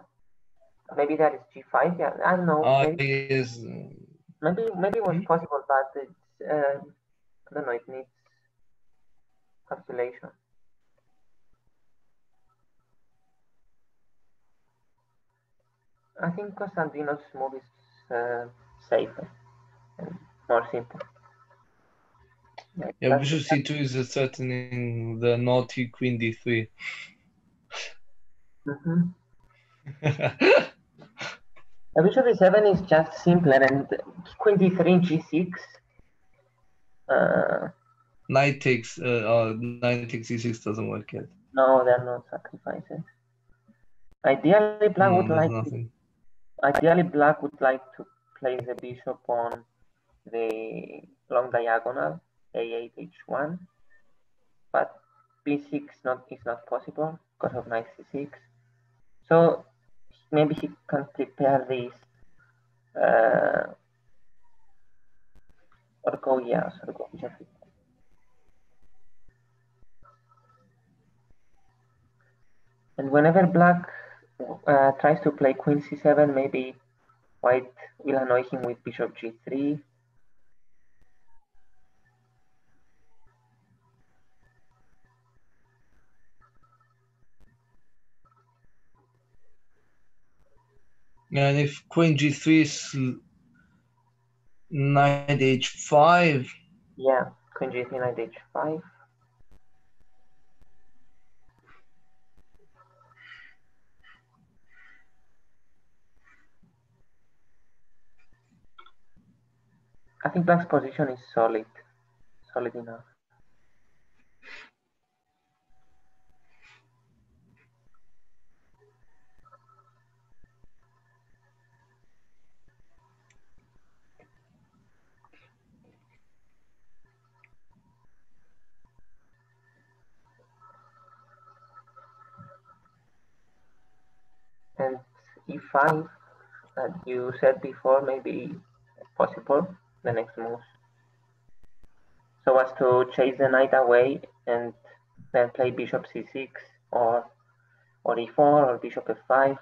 Maybe that is g5. Yeah, I don't know. Ah, maybe, yes. maybe maybe it was Hmm. possible, but it's uh, I don't know. It needs calculation. I think Konstantinos' move is uh, safer and more simple. Yeah, bishop c2 is threatening the naughty queen d3. Mhm. (laughs) A bishop e7 is just simpler, and queen d3 and g6. Uh, knight takes, uh, uh, knight takes e6 doesn't work yet. no, there are no sacrifices. Ideally, black No, would like nothing. ideally black would like to place the bishop on the long diagonal a8 h1, but b6 not is not possible because of knight c6. So maybe he can prepare this uh, or go yes or go bishop And whenever black uh, tries to play queen c7, maybe white will annoy him with bishop g3. And if queen g3 is knight h5, Yeah, queen g3, knight h5. I think black's position is solid, solid enough. E5 that you said before may be possible, the next move. So as to chase the knight away and then play bishop c6 or or e4 or bishop f5.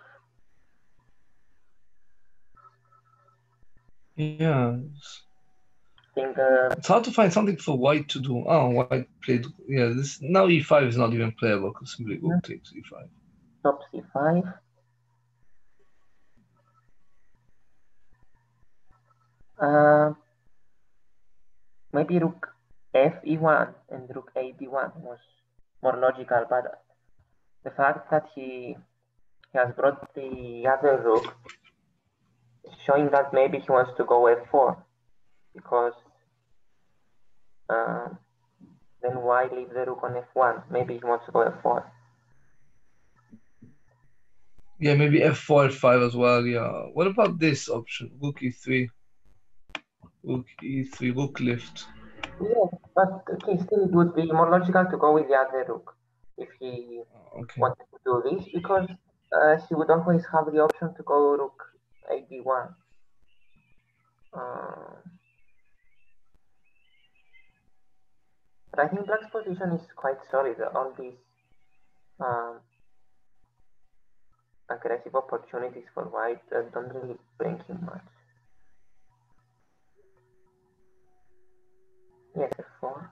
Yeah. I think uh, It's hard to find something for white to do. Oh, white played. Yeah, this now e5 is not even playable because simply rook takes e e5. top c5. Uh, maybe rook f e1 and rook a d1 was more logical, but the fact that he, he has brought the other rook showing that maybe he wants to go f4 because uh, then why leave the rook on f1? Maybe he wants to go f4. Yeah, maybe f4, f5 as well. Yeah. What about this option? Rook e3. Rook e3, rook lift. Yeah, but okay, still it would be more logical to go with the other rook if he Okay. wanted to do this because uh, he would always have the option to go rook ad1. Uh, but I think black's position is quite solid. All these um, aggressive opportunities for white don't really bring him much. Yes, f4.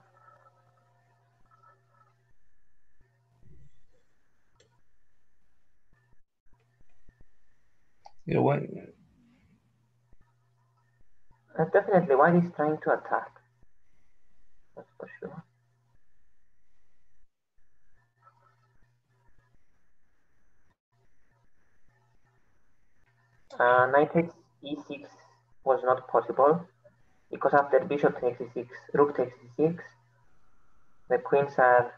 Yeah, why? Uh, definitely, white is trying to attack. That's for sure. Uh, knight takes e6 was not possible because after bishop takes e6, rook takes e6, the queens are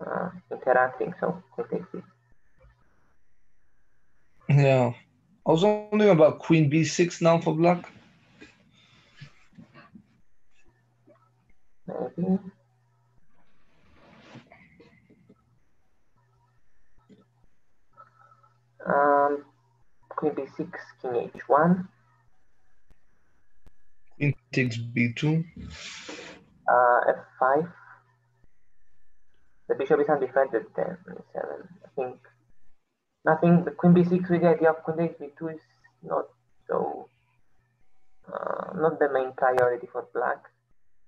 uh, interacting, so queen takes e6. Yeah. I was wondering about queen b6 now for black. Maybe. Um, queen b6, king h1. Queen takes b2. Uh, f5. The bishop is undefended then. Seven. I think nothing. The queen b6 with the idea of queen takes b2 is not so. Uh, not the main priority for black,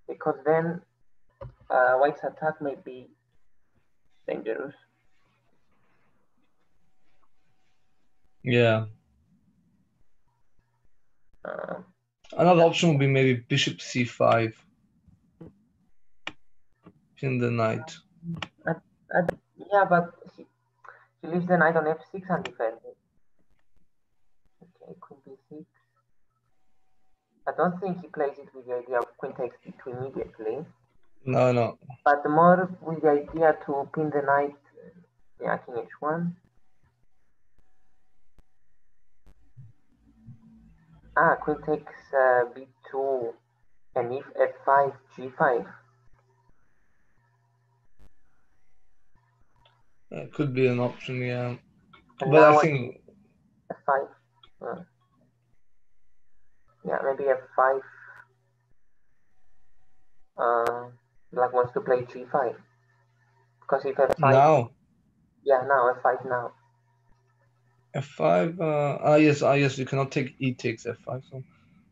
because then uh, white's attack may be dangerous. Yeah. Uh, Another option would be maybe bishop c5. Pin the knight. uh, yeah, but he, he leaves the knight on f6 undefended. Okay, queen b6. I don't think he plays it with the idea of queen takes b2 immediately. No, no. but more with the idea to pin the knight, yeah, king h1. Ah, queen takes uh, b2, and if f5, g5. That could be an option, yeah. And But I think f5. uh, yeah, maybe f5. Uh, black wants to play g5. Because if f5, now yeah, now f5 now. F5. Uh, ah, yes, ah, yes. You cannot take e takes f5. So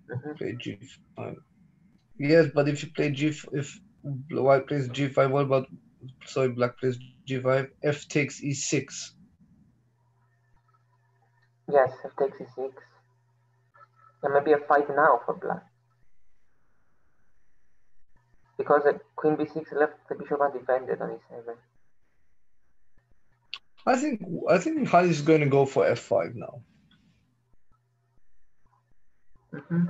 Mhm. play g5. Yes, but if you play g, if white plays g5, what about? Sorry, black plays g5. F takes E e6. Yes, f takes e6. And maybe a fight now for black. Because queen b6 left the bishop undefended on e7. I think I think Hali is going to go for f5 now. Mm-hmm.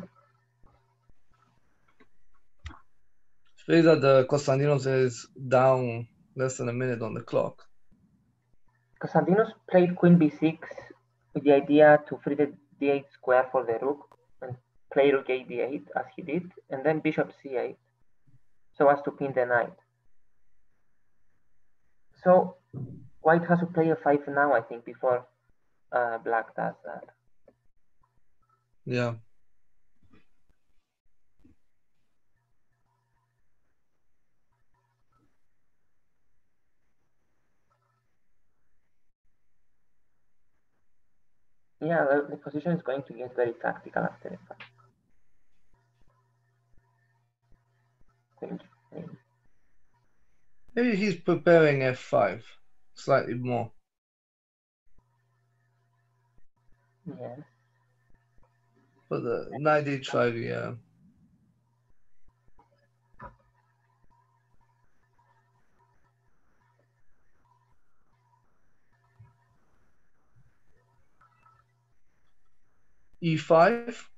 Say that the Konstantinos is down less than a minute on the clock. Konstantinos played queen b6 with the idea to free the d8 square for the rook and play rook a d8 as he did, and then bishop c8 so as to pin the knight. So white has to play a 5 now, I think, before uh, black does that. Yeah. Yeah, the, the position is going to get very tactical after the fact. Queen G3. Maybe he's preparing f5 slightly more. Yes. For the knight h5, yeah. e5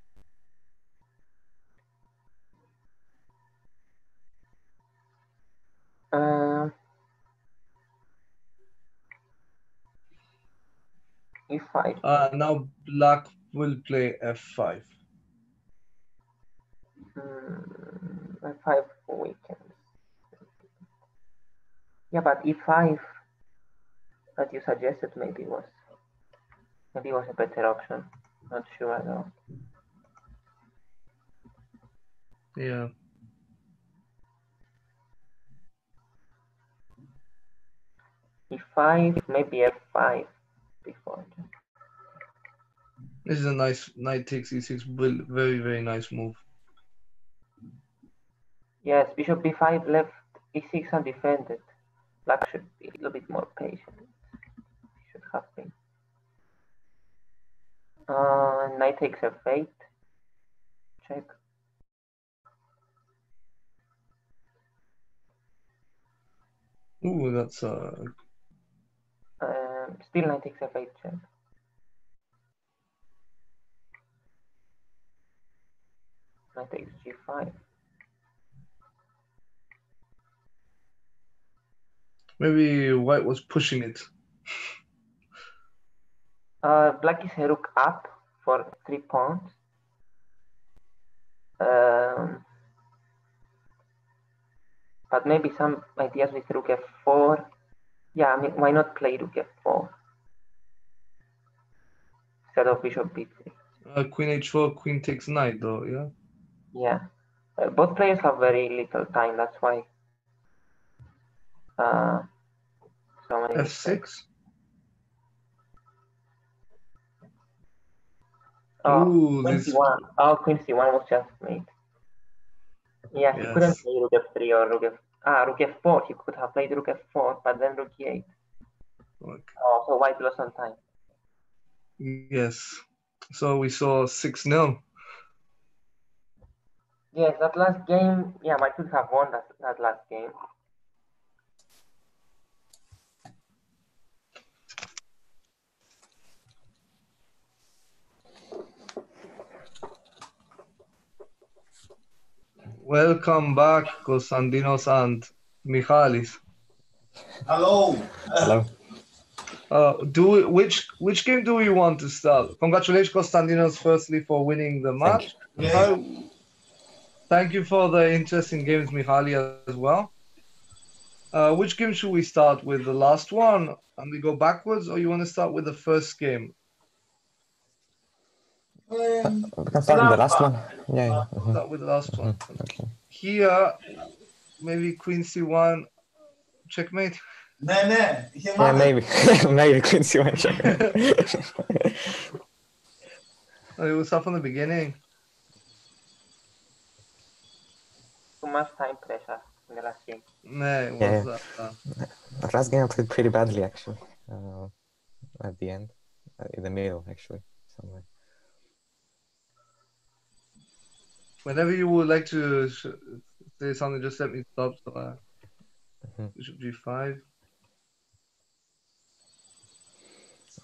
Um, e5. uh, now black will play f5 Mm, e5 weakens. Yeah, but e5 that you suggested maybe was maybe was a better option. Not sure though. yeah e5, maybe f5 before. this is a nice knight takes e6 will- very very nice move Yes, bishop b5 left e6 undefended. Black should be a little bit more patient. Should have been. Uh, knight takes f8. Check. Ooh, that's uh Um, still f8 check. Knight takes g5. maybe white was pushing it Uh, black is a rook up for three pawns. Um, but maybe some ideas with rook f4. Yeah, I mean, why not play rook f4 instead of bishop b3? uh, queen h4 queen takes knight though yeah Yeah, uh, both players have very little time. That's why. Uh, so many. f6 Oh, Ooh, Queen this c1. Oh, Queen c1 was just made. Yeah, he couldn't play rook f3 or rook f. Ah, rook f4. He could have played rook f4, but then rook e8. like, Oh, so white lost some time. yes so we saw 6 nil Yes, that last game. Yeah, white could have won that, that last game. Welcome back Konstantinos and Michalis Hello. Hello. uh do we, which which game do we want to start congratulations Konstantinos firstly for winning the match Yeah. Uh, thank you for the interesting games, Mihaly, as well. Uh, which game should we start with? The last one, and we go backwards, or you want to start with the first game? We can start with the last one. Yeah. Uh, mm -hmm. with the last one. Mm -hmm. okay. Here, maybe queen c1, checkmate. No, no. Yeah, maybe. (laughs) maybe queen c1 checkmate. it was up from the beginning. Too much time pressure in the last game. No, it was yeah. uh, the last game I played pretty badly, actually. Uh, at the end, uh, in the middle, actually, somewhere. Whenever you would like to sh- say something, just let me stop. So, uh, Mhm. Bishop G5.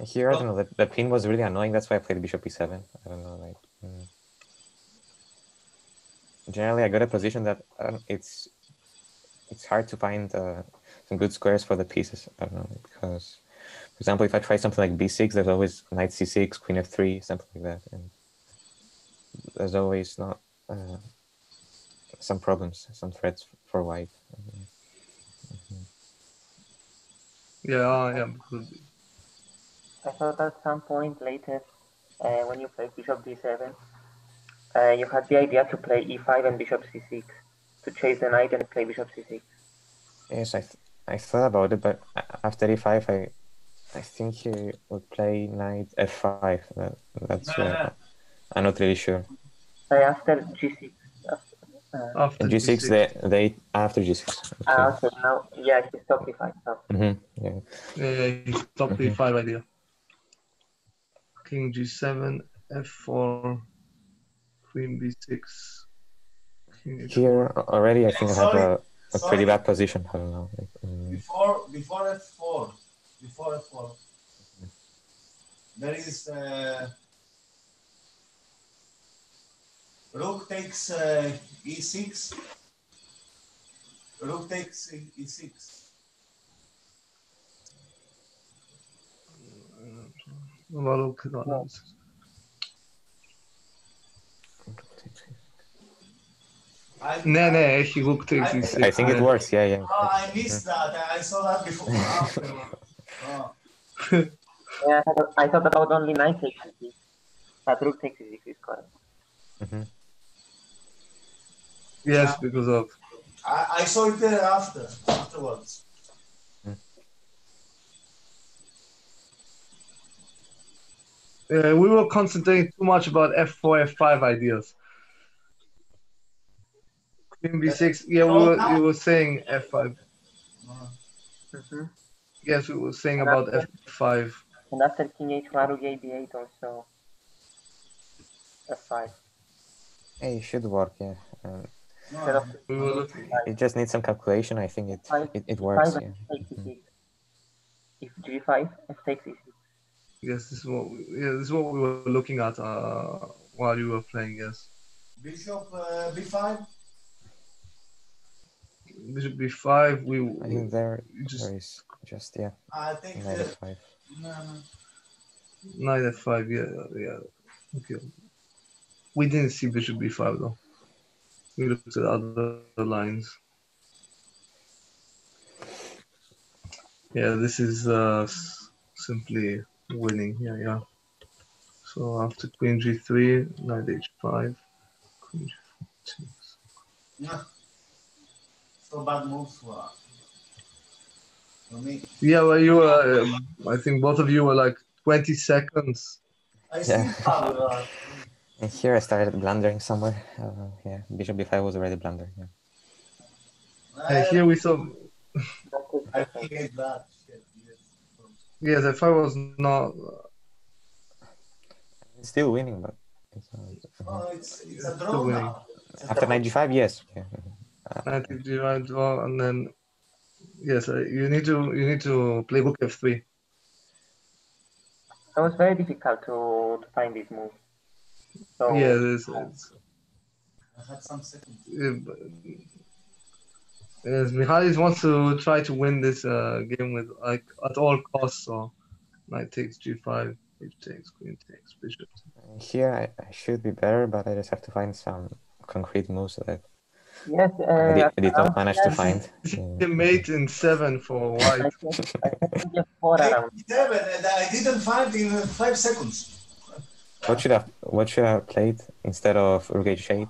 Here, I don't know. The, the pin was really annoying. That's why I played Bishop E7. I don't know, like. mm. Generally, I got a position that um, it's it's hard to find uh, some good squares for the pieces. I don't know because, for example, if I try something like B6, there's always knight C6, Queen F3, something like that, and there's always not uh, some problems, some threats for white. Yeah, yeah. I thought at some point later, uh, when you played bishop d7, uh, you had the idea to play e5 and bishop c6 to chase the knight and play bishop c6. Yes, I th- I thought about it, but after e5, I I think he would play knight f5. That, that's No, uh, no. I'm not really sure. After g6. After, uh, After And g6, they they after g6. ah, okay, now, yeah, he stopped e5. So. hmm Yeah. Yeah, yeah, he stopped the Mhm. e5 idea. King g7, f4, queen b6. King Here already, I think I have a, a pretty bad position. I don't know. Like, mm, Before before F4, before F4, there is uh, rook takes uh, E6. Rook takes E- E6. Well, okay, no, no, I, No, no, he rook takes I- e6. I think it works. Yeah, yeah. Oh, I missed that. I saw that before. Oh. (laughs) (laughs) Yeah, I thought, I thought about only knight takes e6. But rook takes e6 is correct. hmm Yes, because of I, I saw it there after, afterwards. uh, we were concentrating too much about f4, f5 ideas. Queen b6. Yeah, we were, we were saying f5. Uh, Mm-hmm. Yes, we were saying about f5. And after king h1, rook a b8 also. f5. Yeah, it should work. Yeah. Um, Instead of. We were looking. it just needs some calculation. I think it Five- it, it works. Five Yeah. f takes e6. If g5, f takes e6. Yes, this is what we, yeah, this is what we were looking at uh, while you were playing. Yes, Bishop uh, B5. bishop b5. We, I think there just there is just yeah I think knight uh, f5. no, no. knight f5. Yeah, yeah. Okay. We didn't see bishop b5 though. We looked at other lines. Yeah, this is uh, simply winning. Yeah, yeah. So after queen g3, knight h5, queen g4. no. So bad moves for, for me. Yeah, well, you were. Um, I think both of you were like 20 seconds. I still Yeah. Have uh, And here I started blundering somewhere. Uh, yeah, bishop b5 was already blundering. Yeah. And here we saw. I hate that. Yes. Yes, f5 was not. It's still winning, but it's, uh, Oh, it's, it's a draw now. It's a after draw. knight g5, yes. Yeah. Uh, Knight g5 draw, and then yes, uh, you need to you need to play rook f3. So it was very difficult to, to find this move. So Yeah, it's, it's, I had some seconds. uh, yes, Michalis wants to try to win this uh, game with like at all costs. So knight takes g5, h takes, queen takes, bishop. here I, I should be better, but I just have to find some concrete moves that yes, uh, I, did, I did not around manage to (laughs) find. The mate in seven for white. think I think just four around. Seven, and I didn't find in five seconds. What should I have what should I have played instead of rook h8?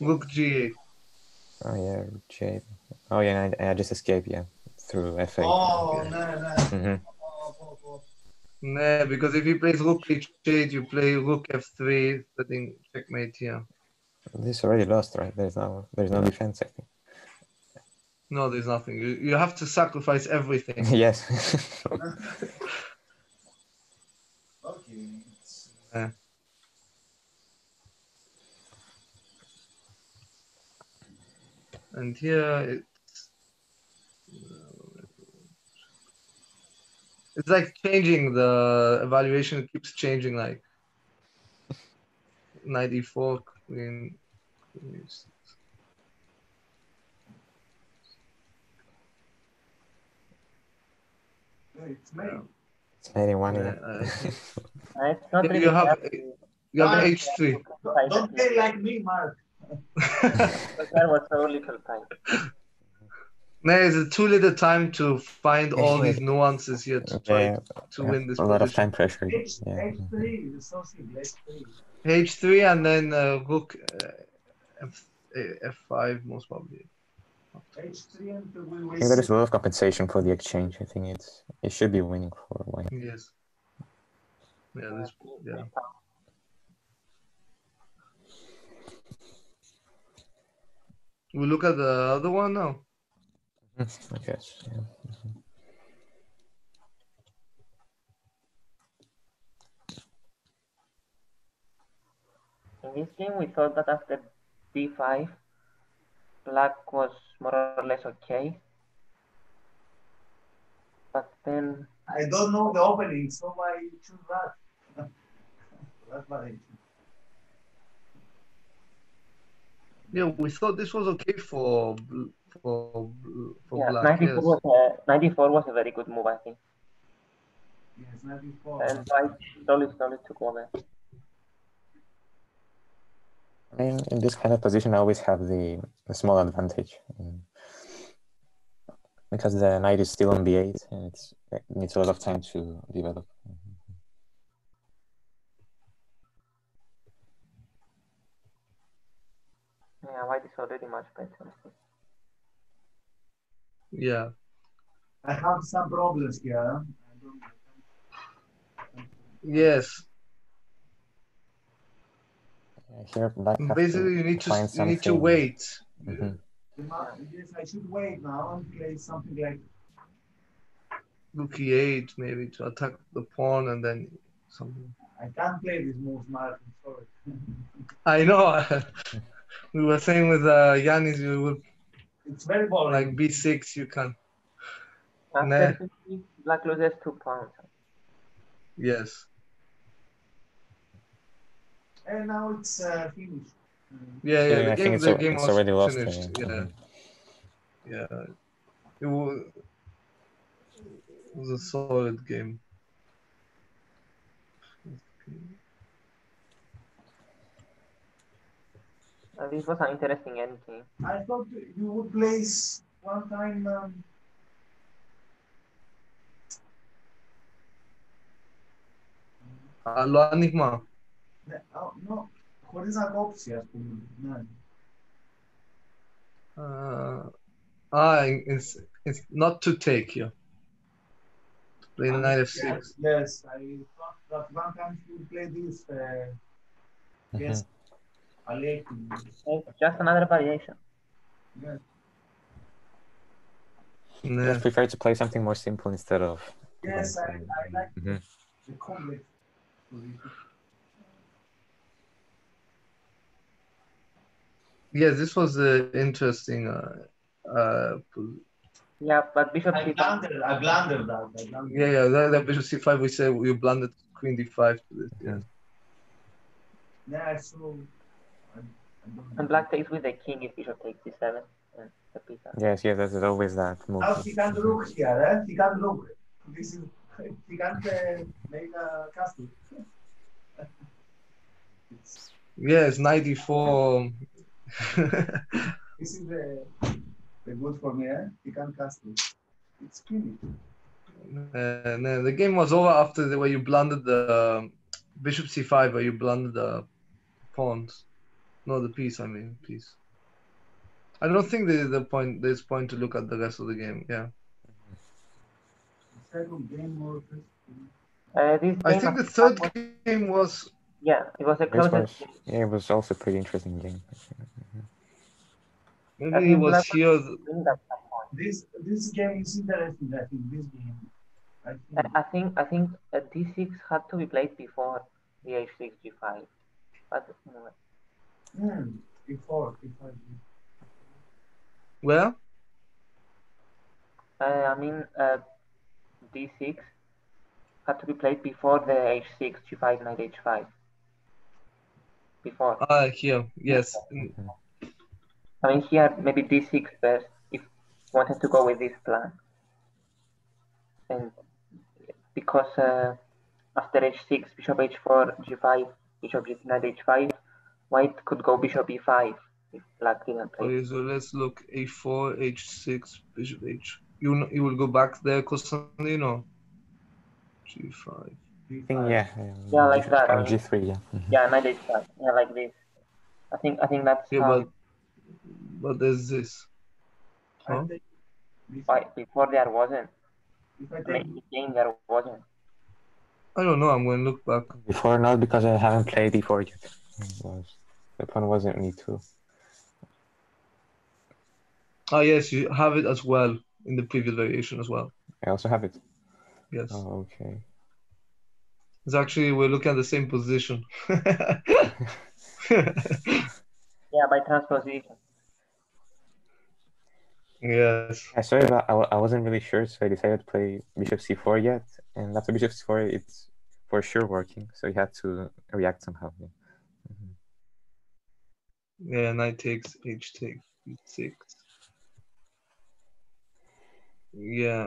Rook g8. Oh yeah, rook g8. Oh yeah, I, I just escaped yeah through f8. Oh, no, no. hmm Oh, oh, oh. Nah, because if he plays rook h8, you play rook f3, setting checkmate here. This already lost, right? There's no there's no defense. I think. No, there's nothing. You, you have to sacrifice everything. (laughs) yes. (laughs) Okay. And here it's it's like changing the evaluation keeps changing like knight e4 queen, queen e6. It's me. Yeah. it's made in. Yeah, Yeah. uh, (laughs) Uh, it's not You have- that, you have Ah, h3 Don't play like me, Mark. (laughs) that there was so little time. There is too little time to find all these nuances here to try Yeah, to win this a lot of time pressure. H, Yeah. H3 is so simple. H3. H3 and then uh, rook uh, F, uh, F5 most probably. I think there is a lot of compensation for the exchange. I think it's it should be winning for white. Yes. Yeah, this yeah. We look at the other one now. Mm-hmm. I guess. Yeah. In this game, we thought that after d5, black was more or less okay. But then, I don't know the opening, so I choose that. (laughs) That's what I choose. Yeah, we thought this was okay for for bl- for yeah, black. 94 Yes. was, a, 94 was a very good move, I think. Yes, 94. And white slowly, slowly took over. I mean, in this kind of position, I always have the, the small advantage um, because the knight is still on b8 and it's, it needs a lot of time to develop. Yeah, white is already much better. Yeah. I have some problems here. huh? I don't, I can't- Yes. Yeah, Here, black has Basically, you need to find you need to something- wait. Mhm. Yes, I should wait now and play something like Rook e8 maybe to attack the pawn and then something. I can't play this move, Martin. Sorry. I know. (laughs) we were saying with uh, Yanis, you would it's very boring. like b6. You can. After Nah. 50, black loses two pawns. Yes and now it's uh, finished. Mm. Yeah, yeah, yeah the game, the game was already lost. Finished. Yeah, yeah, it was, a solid game. Uh, this was an interesting end game. I thought you would place one time. Um, no, koryzak opcji, jak no. Uh, ah, it's it's not to take you. To play the ah, knight f6. Yes, yes, I thought that one time you play this. Uh, yes, mm -hmm. Just another variation. Yes. No. I just prefer to play something more simple instead of. Yes, I, I like mm -hmm. the complex. Yes, this was uh, interesting. Uh, uh, Yeah, but bishop I c5. blundered, I blundered that. I blundered. yeah, yeah. That, that bishop c5. We say you blundered queen d5 to this. Yeah. Yeah, I saw. I, I And black takes with the king if bishop takes d7. And the. Yes, yes, there's always that move. Now he can't look here, eh? He can't look. This is (laughs) he can't uh, make a castle. it's, (laughs) Yes, 94. (laughs) this is the, the good for me, eh? He can't castle. It's finished. and then the game was over after the way you blundered the um, bishop c5, where you blundered the pawns. No, the piece. I mean, piece. I don't think there's the point. There's point to look at the rest of the game. Yeah, Second game more. Uh, this I think the was- third game was. Yeah, it was the This closest. was, yeah, it was also a pretty interesting game. Maybe think it was black- here. game at some point. This this game is interesting. I think this game. I think. Uh, I think I think uh, d6 had to be played before the h6 g5. But uh, Hmm. Before, before. Well. uh, I mean uh, d6 had to be played before the h6 g5 knight h5. Before. Ah, here. Yes. I mean here maybe d6 first if you wanted to go with this plan. And because uh, after h6 bishop h4 g5 bishop g knight h5 white could go bishop e5 if Black didn't play. Okay, so let's look a4, h6, bishop h. You n- you will go back there, Constantino. g5. I think yeah. Yeah, like that, On G3, yeah. Yeah, knight h5. Yeah, like this. I think I think that's Yeah, how but but there's this. Huh? take before there wasn't. If I I mean, there wasn't. I don't know. I'm going to look back. Before not because I haven't played E4 yet. Was the pawn wasn't me too. Ah, yes, you have it as well in the previous variation as well. I also have it. Yes, Oh, okay. it's actually we're looking at the same position. (laughs) (laughs) Yeah, by transposition. Yes. Yeah, sorry but I, I wasn't really sure, so I decided to play bishop c4 yet, and after bishop c4, it's for sure working. So you had to react somehow. Yeah, mm -hmm. yeah knight takes, h takes, six. Yeah,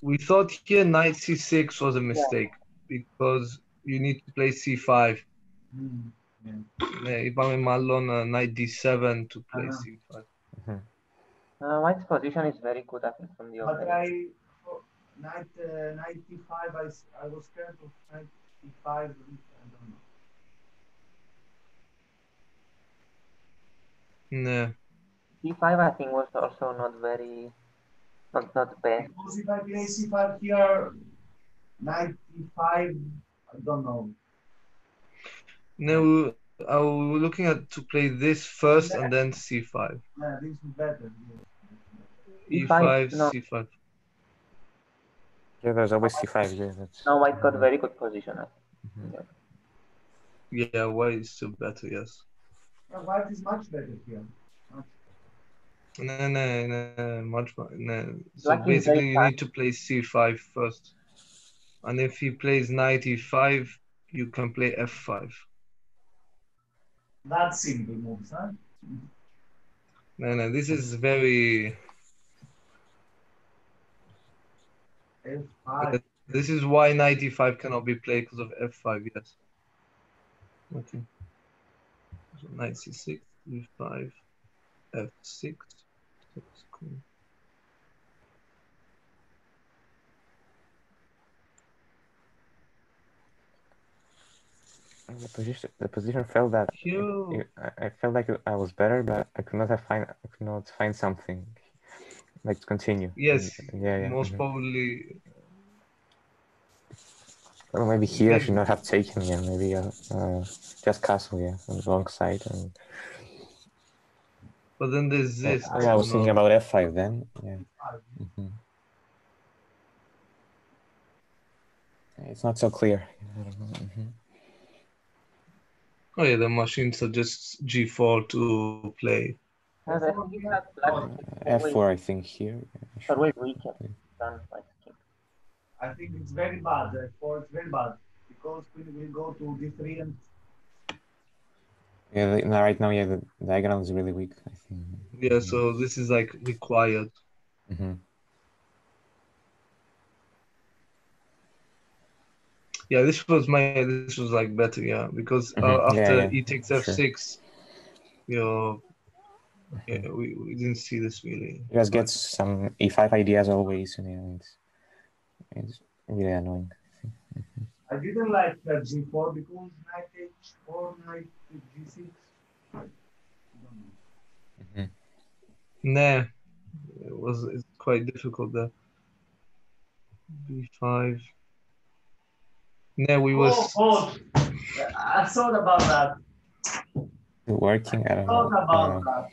we thought here knight c6 was a mistake yeah. because you need to play c5. Mm, mm-hmm. yeah. yeah. if I'm in Malone, uh, knight d7 to play uh -huh. c5. Uh, White's position is very good, I think, from the other. But I, oh, knight uh, g5, I, I was scared of g5, I don't know. No. C5, I think, was also not very, not, not bad. Because if I play C5 here, knight e5, I don't know. No, I was looking at to play this first yeah. and then C5. Yeah, this is better. Yeah e5, no. c5. Yeah, there's always c5. Yeah, that's. Now white got very good position. I think. Mhm. Yeah, white is still better, yes. Yeah, white is much better here. Much. No, no, no, much more. No. So Black basically, very you need to play c5 first. And if he plays knight e5, you can play f5. That's simple moves, huh? No, no, this is very. F5. This is why knight e5 cannot be played because of f5, yes. Okay. So knight c6, e5, f6. That's cool. The position, the position felt that Yo. it- I, I felt like I was better, but I could not have find I could not find something like to continue. Yes, And- yeah, yeah. Most mhm. probably. Or maybe here I should not have taken. Yeah, maybe uh, uh, just castle. Yeah, on the wrong side. And But then there's this. Yeah, I was don't thinking about f5 then. Yeah. hmm It's not so clear. I know. mhm. Oh yeah, the machine suggests g4 to play. And I think that black Uh, is always, f4, I think here. Yeah, I should- always weaker than white's. I think it's very bad. F4 it's very bad because we will go to d3 and Yeah, the, no, right now, yeah, the diagonal is really weak. I think. Yeah, so this is like required. hmm Yeah, this was my this was like better, yeah, because uh, Mhm, yeah, after yeah, e takes f6, you know, yeah, we, we didn't see this really. You guys get some e5 ideas always, and yeah, it's, it's really annoying. I didn't like uh, g4 because knight h4, knight g6. I don't. Nah, it was it's quite difficult there. b5. Nah, we was Oh, oh, I thought about that. Working, I don't know. about Uh, that.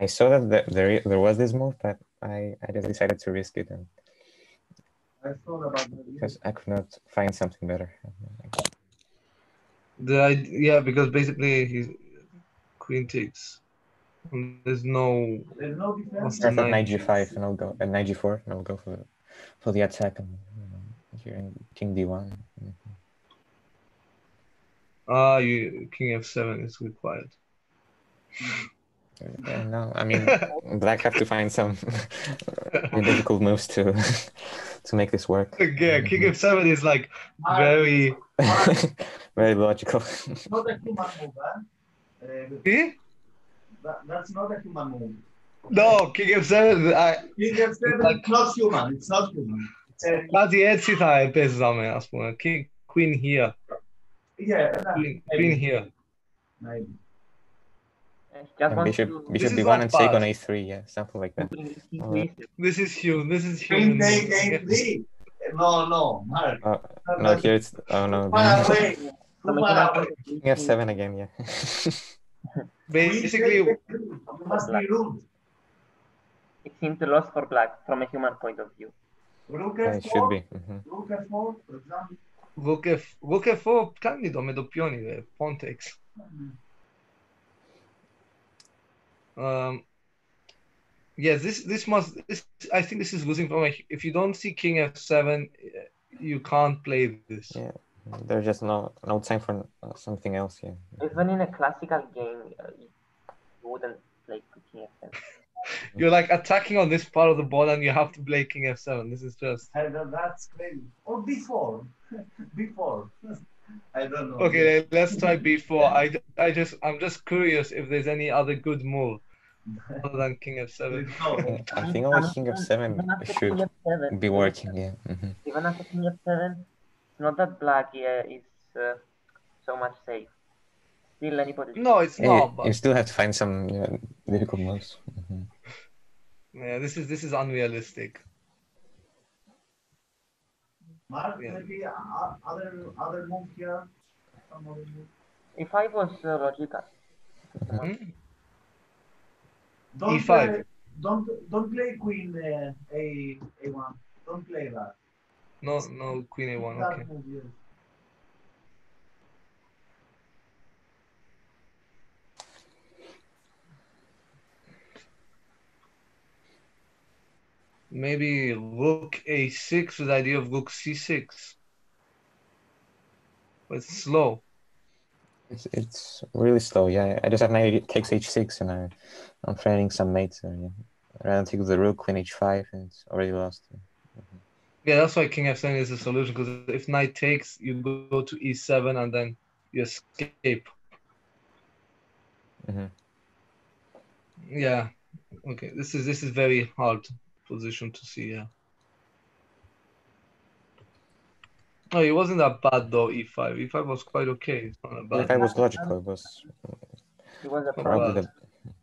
I saw that there there was this move, but I, I just decided to risk it and I thought about that. because I could not find something better. the yeah because basically he's queen takes. There's no There's no difference. After Start at knight knight g5 and I'll go at knight g4 and I'll go for the, for the attack and you know, here in king d1. Mhm. Ah, you king f7 is required. No, I mean, (laughs) black have to find some (laughs) (laughs) difficult moves to to make this work. Yeah, king f7 is like very very logical. not a human move. Eh? Uh, hmm? That's not a human move. No, king f7. I, king f7 like, not human. It's not human. It's a... Laat die I based on me King, queen here yeah, that- queen, queen here. maybe. Uh, Just And bishop to bishop b1 not and take on a3, yeah, something like that. bring this king Uh, to e6. This is human, this is Queen human. take a3. No, no, Mark. Oh, no, here it's oh no, Far away. From Too a far away. point of view, king f7 again, yeah. (laughs) Basically, Queen take a3. Must be rude. It seems a loss for black from a human point of view. Rook yeah, it should f4. be. mhm. Rook f4, for example. Look, if, look for Candido Medoppioni, the Pontex. Um, yes, yeah, this this must. This, I think this is losing from. Like, if you don't see King F7, eh, you can't play this. Yeah, there's just no no time for uh, something else here. Even in a classical game, uh, you wouldn't play King F7. (laughs) You're like attacking on this part of the board, and you have to play king f7. This is just And that's crazy. Or b4. (laughs) b4. (laughs) I don't know. okay. Let's try b4. I, I just I'm just curious if there's any other good move other than king f7. No. Yeah, I think only king f7 should king f7, be working, yeah. mhm. even after king f7, it's not that black yeah, is uh, so much safe. Still any position. No, it's Yeah, not. you, But you still have to find some yeah, difficult moves. mhm. Yeah, this is this is unrealistic. Mark, Yeah. maybe uh, other other move here. Some other move. If I was uh, logical, Hmm? Don't E5. Play, don't don't play queen uh, a a1. Don't play that. No, no queen a1. Okay. move, yes. Maybe rook a6 with the idea of rook c6. But it's slow. It's it's really slow, yeah. I just have knight it takes h6 and I, I'm threatening some mates there, yeah. Rather take the rook, queen h5, and it's already lost. Yeah, that's why king f7 is the solution because if knight takes, you go to e7 and then you escape. Mhm. Yeah. Okay. This is this is very hard position to see. Yeah. Oh, it wasn't that bad though. E5. E5 was quite okay. It's not that If bad. Was logical, it was it was a Not probably the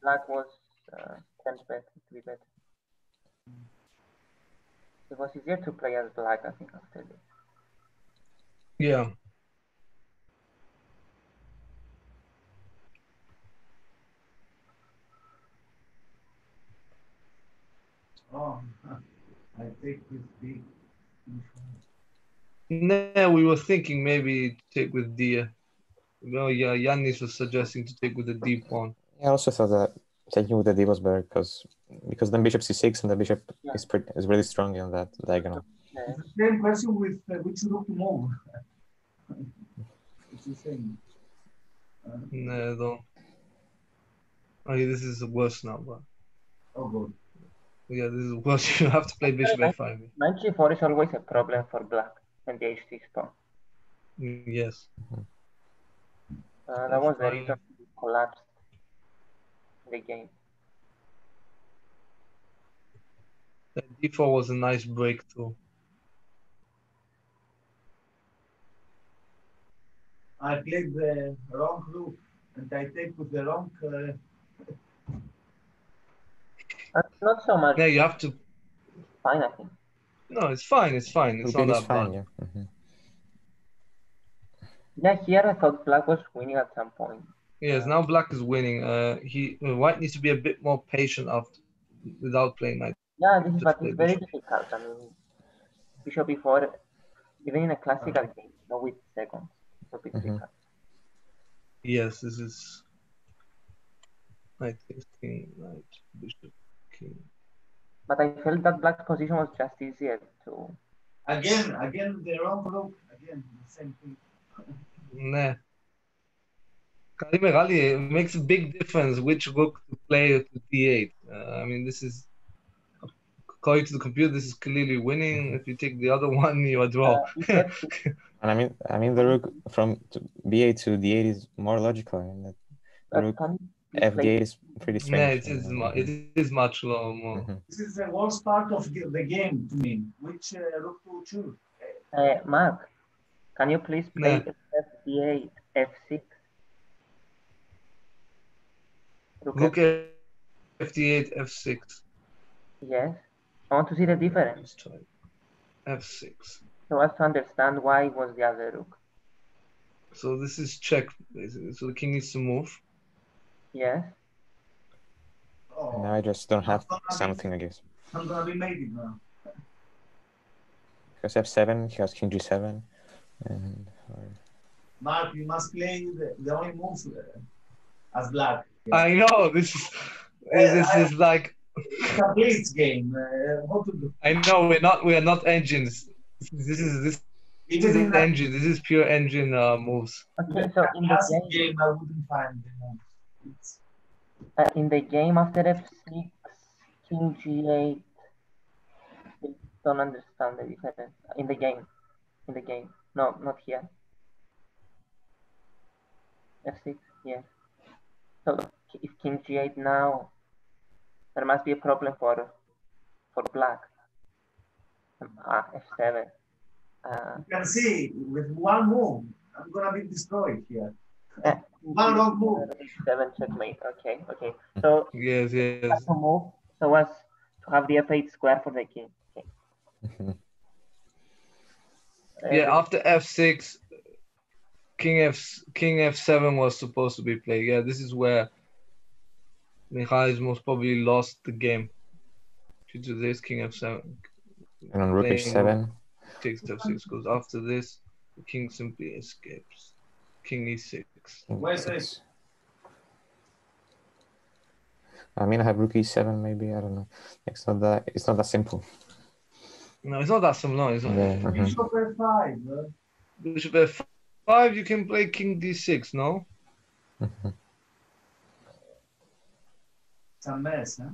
black was uh, 10 better, to be better. It was easier to play as black, I think, after this. Yeah. Oh, (laughs) I take with b. No, we were thinking maybe take with D. No, yeah, Yannis was suggesting to take with the D pawn. I also thought that taking with the d was better because because then bishop c6 and the bishop Yeah. is pretty is really strong on that diagonal. It's the same question with uh, which rook to move. (laughs) it's the same. Uh, No, though. Okay, this is worse now, but oh, good. Yeah, this is worse. (laughs) You have to play bishop f5. Knight g4 is always a problem for black and the h6 pawn. Yes. Uh, that was the Fine. reason collapsed the game. The d4 was a nice breakthrough. I played the wrong rook and I take with the wrong. Uh, not so much Yeah, you have to. fine, I think. No, it's fine. It's fine. It's Okay, not that fine, bad. yeah. mhm. Yeah, here I thought black was winning at some point. Yes, now black is winning. Uh, he uh, white needs to be a bit more patient after without playing knight. Yeah, this is, but it's very bishop. difficult. I mean, bishop before, even in a classical game, no with seconds, it's a bit Mhm. difficult. Yes, this is knight takes king, knight, bishop, Okay. But I felt that black position was just easier to. Again, again, the wrong group. Again, the same thing. nah. Karim makes a big difference which rook to play to d8. Uh, I mean, this is according to the computer, this is clearly winning. If you take the other (laughs) one, you are draw. Uh, (laughs) and I mean, I mean the rook from b8 to d8 is more logical. I mean, rook, can, you play- FD8 is pretty Yeah, it is, mu- it is much lower. More. mhm. This is the worst part of the the game to me. Which uh, rook to choose? Uh, Mark, can you please play Yeah. fd8, f6? Rook Rook F- f8, f6. yes. I want to see the difference. Let's try f6. So I have to understand why it was the other rook. So this is check, basically. So the king needs to move. Yes. Oh, Now I just don't have something, I guess. I'm gonna be mated now. Because f7, he has king g7, and or, Mark, you must play the, the only moves uh, as black. I know this is this is like It's a blitz game. Uh, how to do? I know we're not we're not engines. This is this It is is an engine. This is pure engine uh, moves. Okay, so in the game, game, I wouldn't find the uh, in the game after f6, king g8, I don't understand the difference. In the game, in the game. No, not here. f6, yes. So if king g8 now, there must be a problem for for black. Um, Ah, f7. Uh, you can see with one move, I'm gonna be destroyed here. One wrong move. Seven checkmate. Okay, okay. So Yes, yes. as to move so as to have the f8 square for the king. Okay. (laughs) Yeah, Uh, after f6, king f king f7 was supposed to be played. Yeah, this is where Michalis most probably lost the game. Due to this, king f7 and on rook Playing h7, takes f6 because after this, the king simply escapes. King e e6. King Where's this? I mean, I have rook e7, maybe, I don't know. It's not that, it's not that simple. No, it's not that simple. No, it's not. Yeah, mhm. Bishop f5. Uh, Bishop f5, you can play king d6, no? It's a mess, huh?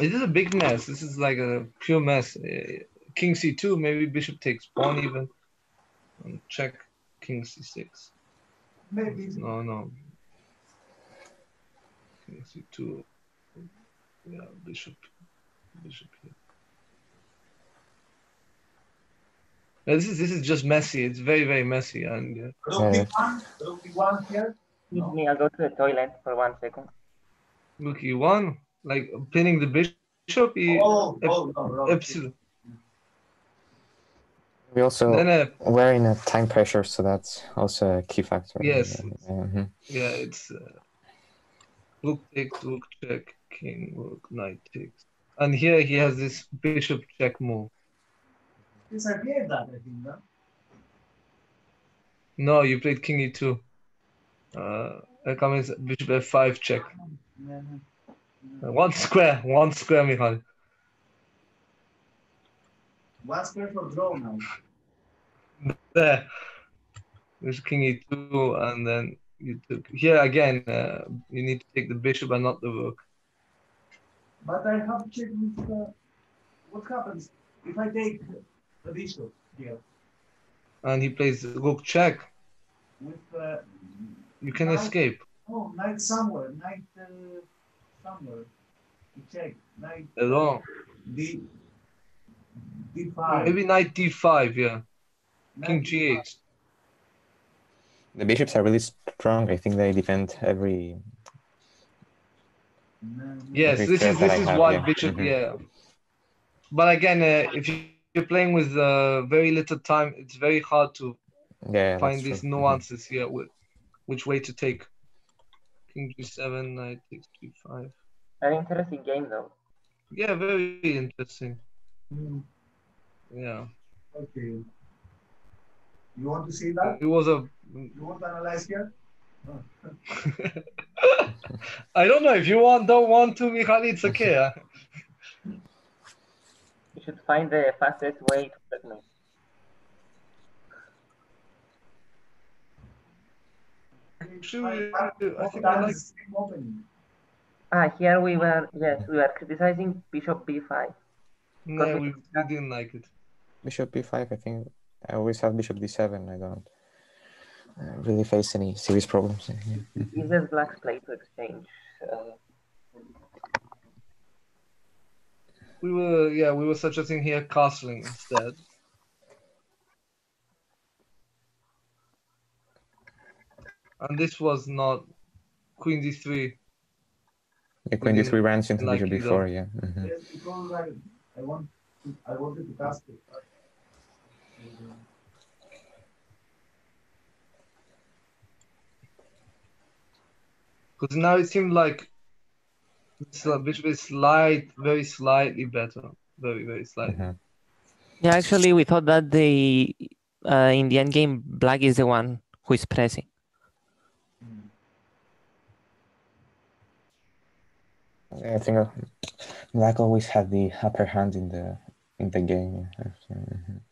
is a big mess. This is like a pure mess. Uh, King c2, maybe bishop takes pawn even. And check king c6. Maybe No, no. King c2. Yeah, bishop. Bishop here. Yeah, this is this is just messy. It's very very messy, and uh, rook Yeah. b1, rook b1 here. Excuse me, I'll go to the toilet for one second. rook e1, like pinning the bishop. E, Oh, oh, no, no. Epsilon. We also, Then uh, we're in a time pressure, so that's also a key factor. Yes. Mhm. yeah, it's uh, rook takes, rook check, king, rook, knight takes, and here he has this bishop check move. Yes, I played that, I think. Huh? No, you played king e2. Uh, there comes bishop f5 check. Yeah, Uh, One square, one square, Michal. One square for draw now. There. There's king e2, and then you took here again. Uh, you need to take the bishop and not the rook. But I have to check with uh, what happens if I take the bishop here And he plays rook check. with uh, You can Knight- escape. oh knight somewhere, knight uh, somewhere. You check knight Along. d d5. Maybe knight d5. Yeah. King knight g8. The bishops are really strong. I think they defend every. No, no. Yes, Every this is this is have, why yeah. bishop. Mhm. Yeah. But again, uh, if you- you're playing with uh, very little time, it's very hard to Yeah, find these true. Mhm. nuances here with which way to take. King g7, knight takes g5. Very interesting game though. Yeah, very interesting. Hmm, Yeah, Okay. You want to see that? it was a. You want to analyze here? (laughs) I don't know if you want, don't want to, Michal. It's (laughs) okay. huh? You should find the fastest way to checkmate. Should I- we- I- I think I like. is the same opening. Ah, here we were, yes, we were criticizing bishop b5. No, we, we didn't like it. Bishop b5. I think I always have bishop d7. I don't. uh, really face any serious problems. Yeah. Is this black's play to exchange? Uh, We were yeah, we were suggesting here castling instead. And this was not Queen D3. Yeah, Queen didn't D3 ran into like bishop it, though. before, yeah. Yes, because I, I want to, I wanted to cast it. But, Because now it seemed like it's a bishop is slight, very slightly better. Very, very slightly. Mhm. Yeah, actually, we thought that the uh, in the end game, black is the one who is pressing. Yeah, I think uh, Black always had the upper hand in the in the game.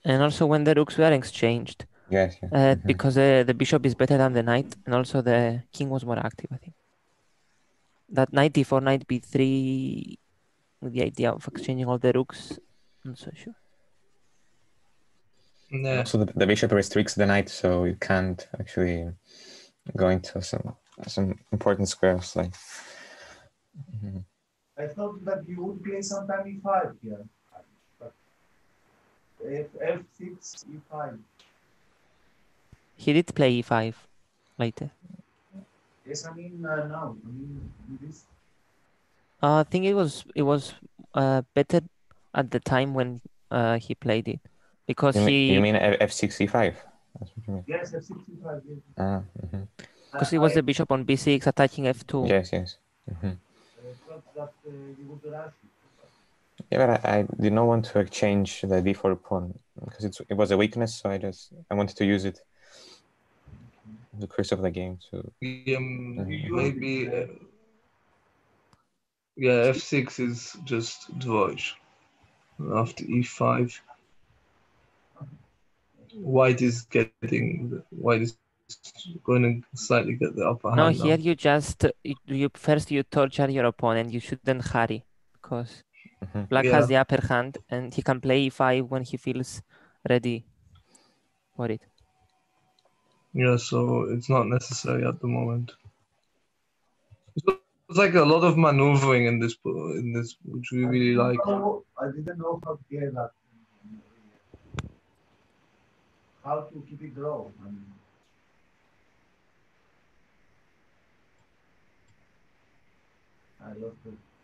And also when the rooks were exchanged, Yes, yes. uh, mhm. because uh, the bishop is better than the knight, and also the king was more active, I think. That knight d4, knight b3, with the idea of exchanging all the rooks, I'm not so sure. Yeah. Also, the, the bishop restricts the knight, so you can't actually go into some some important squares like. Mhm. I thought that you would play sometime e5 here. But F, f6, e5. He did play e5 later. Yes, I mean uh, now. I mean this. Uh, I think it was it was uh, better at the time when uh, he played it because You mean, he you mean F- f6 e5? That's what you mean. Yes, f6, e5. Yes. Ah, mhm. because it was the bishop on b6 attacking f2. Yes, yes. Mhm. I thought that uh, you would rush it. Yeah, but I, I did not want to exchange the d4 pawn because it's, it was a weakness, so I just I wanted to use it in the course of the game. So Um, Mhm. maybe. Uh, yeah, f6 is just dvoje. After e5, white is getting white is going to slightly get the upper No, hand. now. here you just uh, you, you first you torture your opponent. You shouldn't hurry because Mhm. black Yeah. has the upper hand and he can play e5 when he feels ready for it. Yeah, so it's not necessary at the moment. It's like a lot of maneuvering in this in this, which we really like. Oh, I didn't know how to play that. How to keep it draw. I mean, I lost it.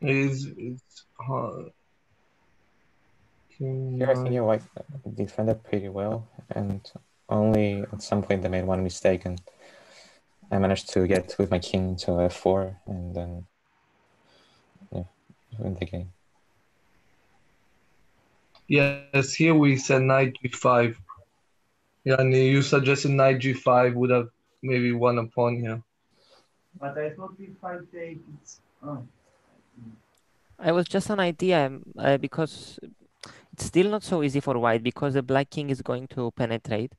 It's it's hard. King here I think nine. your white defended pretty well, and only at some point they made one mistake, and I managed to get with my king to f4, and then yeah, win the game. Yes, here we said knight g5. Yeah, and you suggested knight g5 would have maybe won a pawn here. But I thought if I take it's. Oh. It was just an idea um, uh, because it's still not so easy for white because the black king is going to penetrate.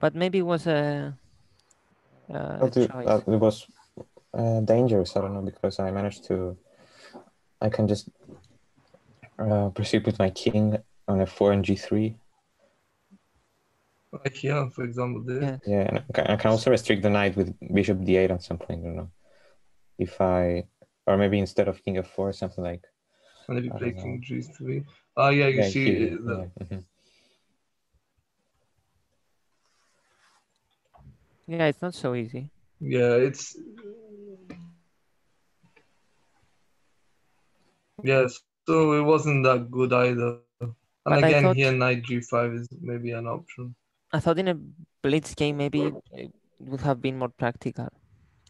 But maybe it was a, a it, choice. uh, it was uh, dangerous. I don't know because I managed to. I can just uh, proceed with my king on f4 and g3. Like here, for example, this. Yeah. Yeah, and I can, I can also restrict the knight with bishop d8 on something. I don't know if I or maybe instead of king f4 something like And if you I play don't king g3. Ah, yeah, you yeah, see. here, the- yeah, mhm. Yeah, it's not so easy. Yeah, it's. Yes, so it wasn't that good either. And But again, thought- here knight g5 is maybe an option. I thought in a blitz game maybe it would have been more practical.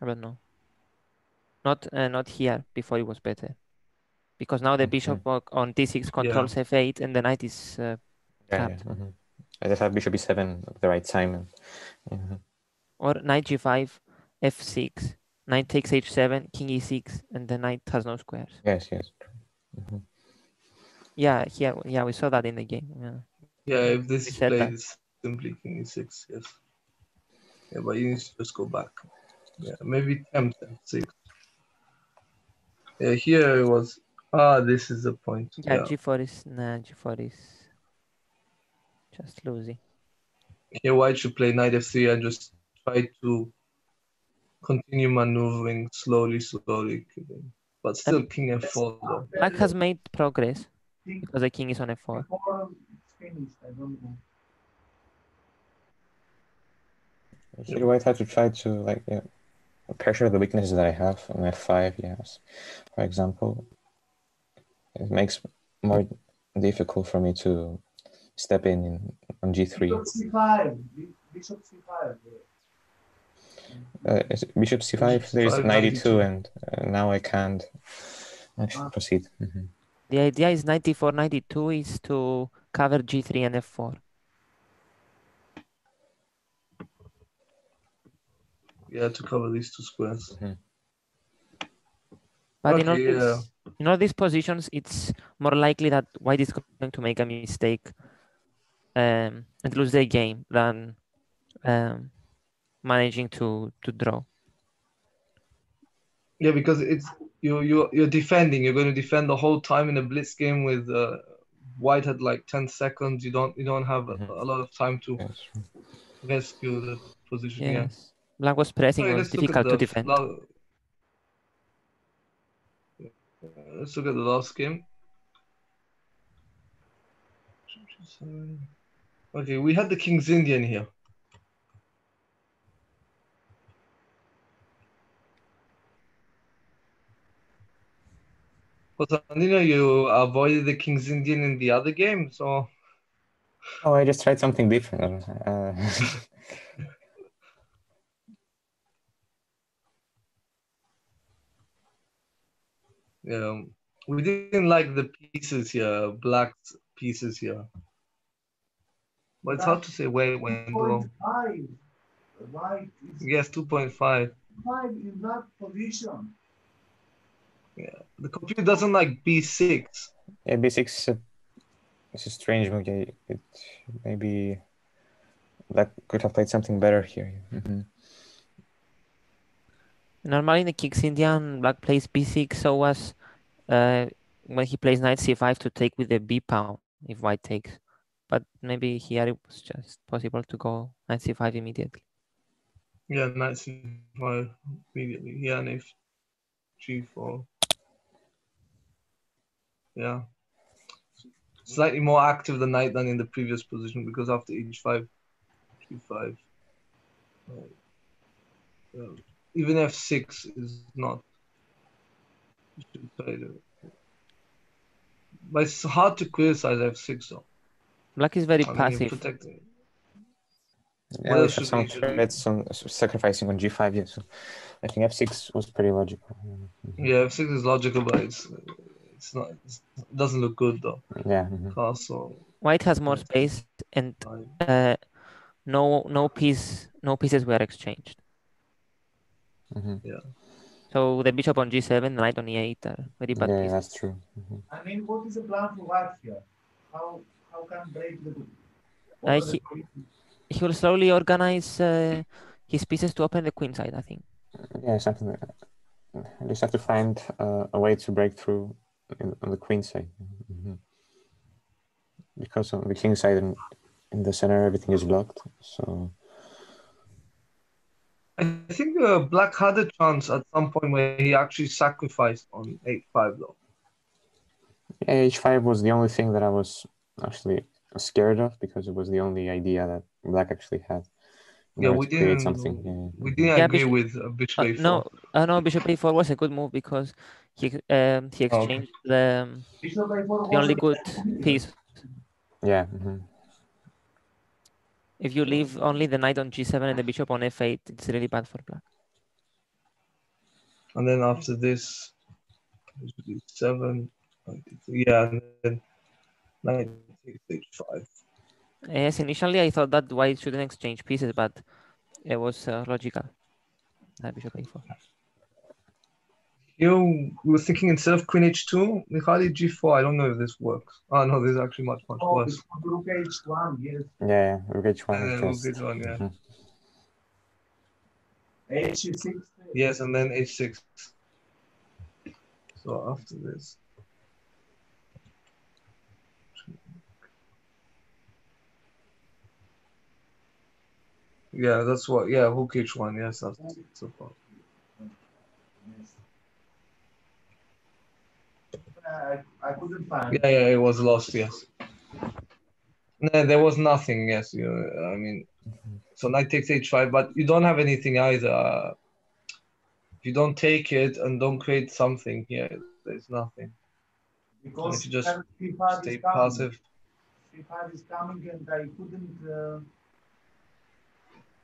I don't know. Not uh, not here before it was better, because now the Okay. bishop on d6 controls f8 and the knight is uh, yeah, yeah, Trapped. mhm. I just have bishop e7 at the right time and mhm. or knight g5, f6, knight takes h7, king e6, and the knight has no squares. yes, yes. Mhm. Yeah, here yeah we saw that in the game. Yeah. Yeah, if this We is said that. played, it's simply king e6, yes. Yeah, but you need to just go back. Yeah, maybe tempt f6. Yeah, here it was. Ah, this is the point. Yeah, Yeah, g4 is nah, g4 is Just losing. Here, white should play knight f3 and just try to continue maneuvering slowly, slowly. But still king f4 though. Black has made progress because the king is on f4. Before I don't know. Here, white had to try to like yeah, pressure the weaknesses that I have on f5. Yes, for example, it makes more difficult for me to step in, in on g3. Bishop c5. Bishop c5. Uh, bishop c5. There's Five, 92, 92. and uh, now I can't actually Ah. proceed. Mhm. The idea is 94, 92 is to cover g3 and f4. Yeah, to cover these two squares. But in all, Okay, these, yeah. in all these positions, it's more likely that white is going to make a mistake um, and lose the game than um, managing to, to draw. Yeah, because it's you you you're defending. You're going to defend the whole time in a blitz game with uh, white had like 10 seconds. You don't you don't have a, Mhm. a lot of time to rescue the position. Yeah. Yes. Black was pressing, Okay, it was let's look at difficult to the defend. la- Uh, Let's look at the last game. Okay, we had the King's Indian here. Constantino, you avoided the King's Indian in the other game, so Oh, I just tried something different. Uh, (laughs) yeah, we didn't like the pieces here, black pieces here. But it's hard to say where it went wrong. 2.5. White is Yes, 2.5. 5 in that position. Yeah, The computer doesn't like B6. yeah, b6 is a, it's a strange move. Yeah, it maybe Black could have played something better here. Mm -hmm. Normally in the King's Indian, Black plays b6 so as uh, when he plays knight c5 to take with the b pawn if white takes. But maybe here it was just possible to go knight c5 immediately. Yeah, knight c5 immediately. Yeah, and if g4. Yeah. Slightly more active the knight than in the previous position because after h5, g5. uh, yeah. Even f6 is not. You should try to- But it's hard to criticize f6 though. Black is very I mean, you're passive. protecting. Yeah, What we else have should some we- should we- threats on sacrificing on g5. Yeah, so I think f6 was pretty logical. Yeah, f6 is logical, but it's it's not. It's, it doesn't look good though. Yeah. mhm. Castle. White has more space and uh, no no piece no pieces were exchanged. Mhm. So the bishop on g7, the knight on e8 are very bad Yeah, pieces. that's true. Mhm. I mean, what is the plan for white here? How how can break the Uh, he- He will slowly organize uh, his pieces to open the queen side, I think. Yeah, something like that. I just have to find uh, a way to break through in, on the queen side. Mhm. Because on the king side and in the center, everything is blocked. So I think uh, Black had a chance at some point where he actually sacrificed on H5 though. yeah, h5 was the only thing that I was actually scared of because it was the only idea that black actually had. Yeah, we to create didn't. something. Yeah. We didn't Yeah, agree Bishop- with uh, Bishop Uh, A4. no, uh, no, bishop a4 was a good move because he um, he Oh, okay. exchanged the, um, the only good piece. Yeah. mhm. If you leave only the knight on g7 and the bishop on f8, it's really bad for black. And then after this, it seven. Yeah, and then knight h5. Yes, initially I thought that white shouldn't exchange pieces, but it was uh, logical. That bishop a4. You we were thinking instead of queen h2, Mikhali g4. I don't know if this works. Oh no, this is actually much much Oh, worse. it's Rook H1, yes. Yeah, yeah. Rook h1 Uh, is rook h1, yeah. mhm. H6. Yes, and then h6. So after this. Yeah, that's what. Yeah, rook h1. Yes, that's so far. Yes. I, I couldn't find. Yeah, yeah, it was lost. Yes. No, there was nothing. Yes, you. I mean, so knight takes h5, but you don't have anything either. If you don't take it and don't create something here, there's nothing. because if you just C5 Stay passive. C5 is coming and I couldn't uh,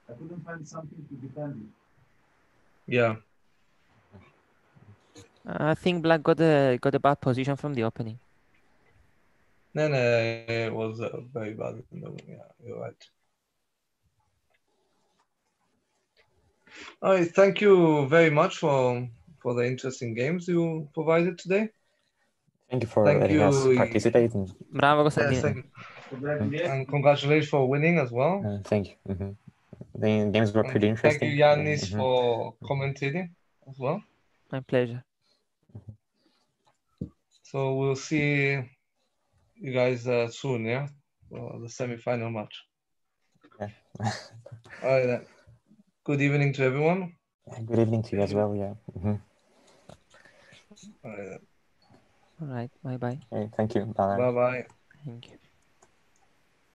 I couldn't find something to defend it. Yeah. I think black got a got a bad position from the opening. No, no, it was uh, very bad. No, yeah, you're right. All right, thank you very much for for the interesting games you provided today. Thank you for Thank letting us participate. And, Bravo, Yes, Constantine. thank you. Congratulations. And congratulations for winning as well. uh, thank you. Mhm. The games were And pretty Thank interesting. you, Yannis, Mhm. for commentating as well. My pleasure. So we'll see you guys uh, soon, yeah, for the semi-final match. Yeah. (laughs) All right, then. Good evening to everyone. Good evening to you as well. Yeah. Mhm. All right, All right. Bye bye. Okay, thank you. Bye. bye bye. Thank you.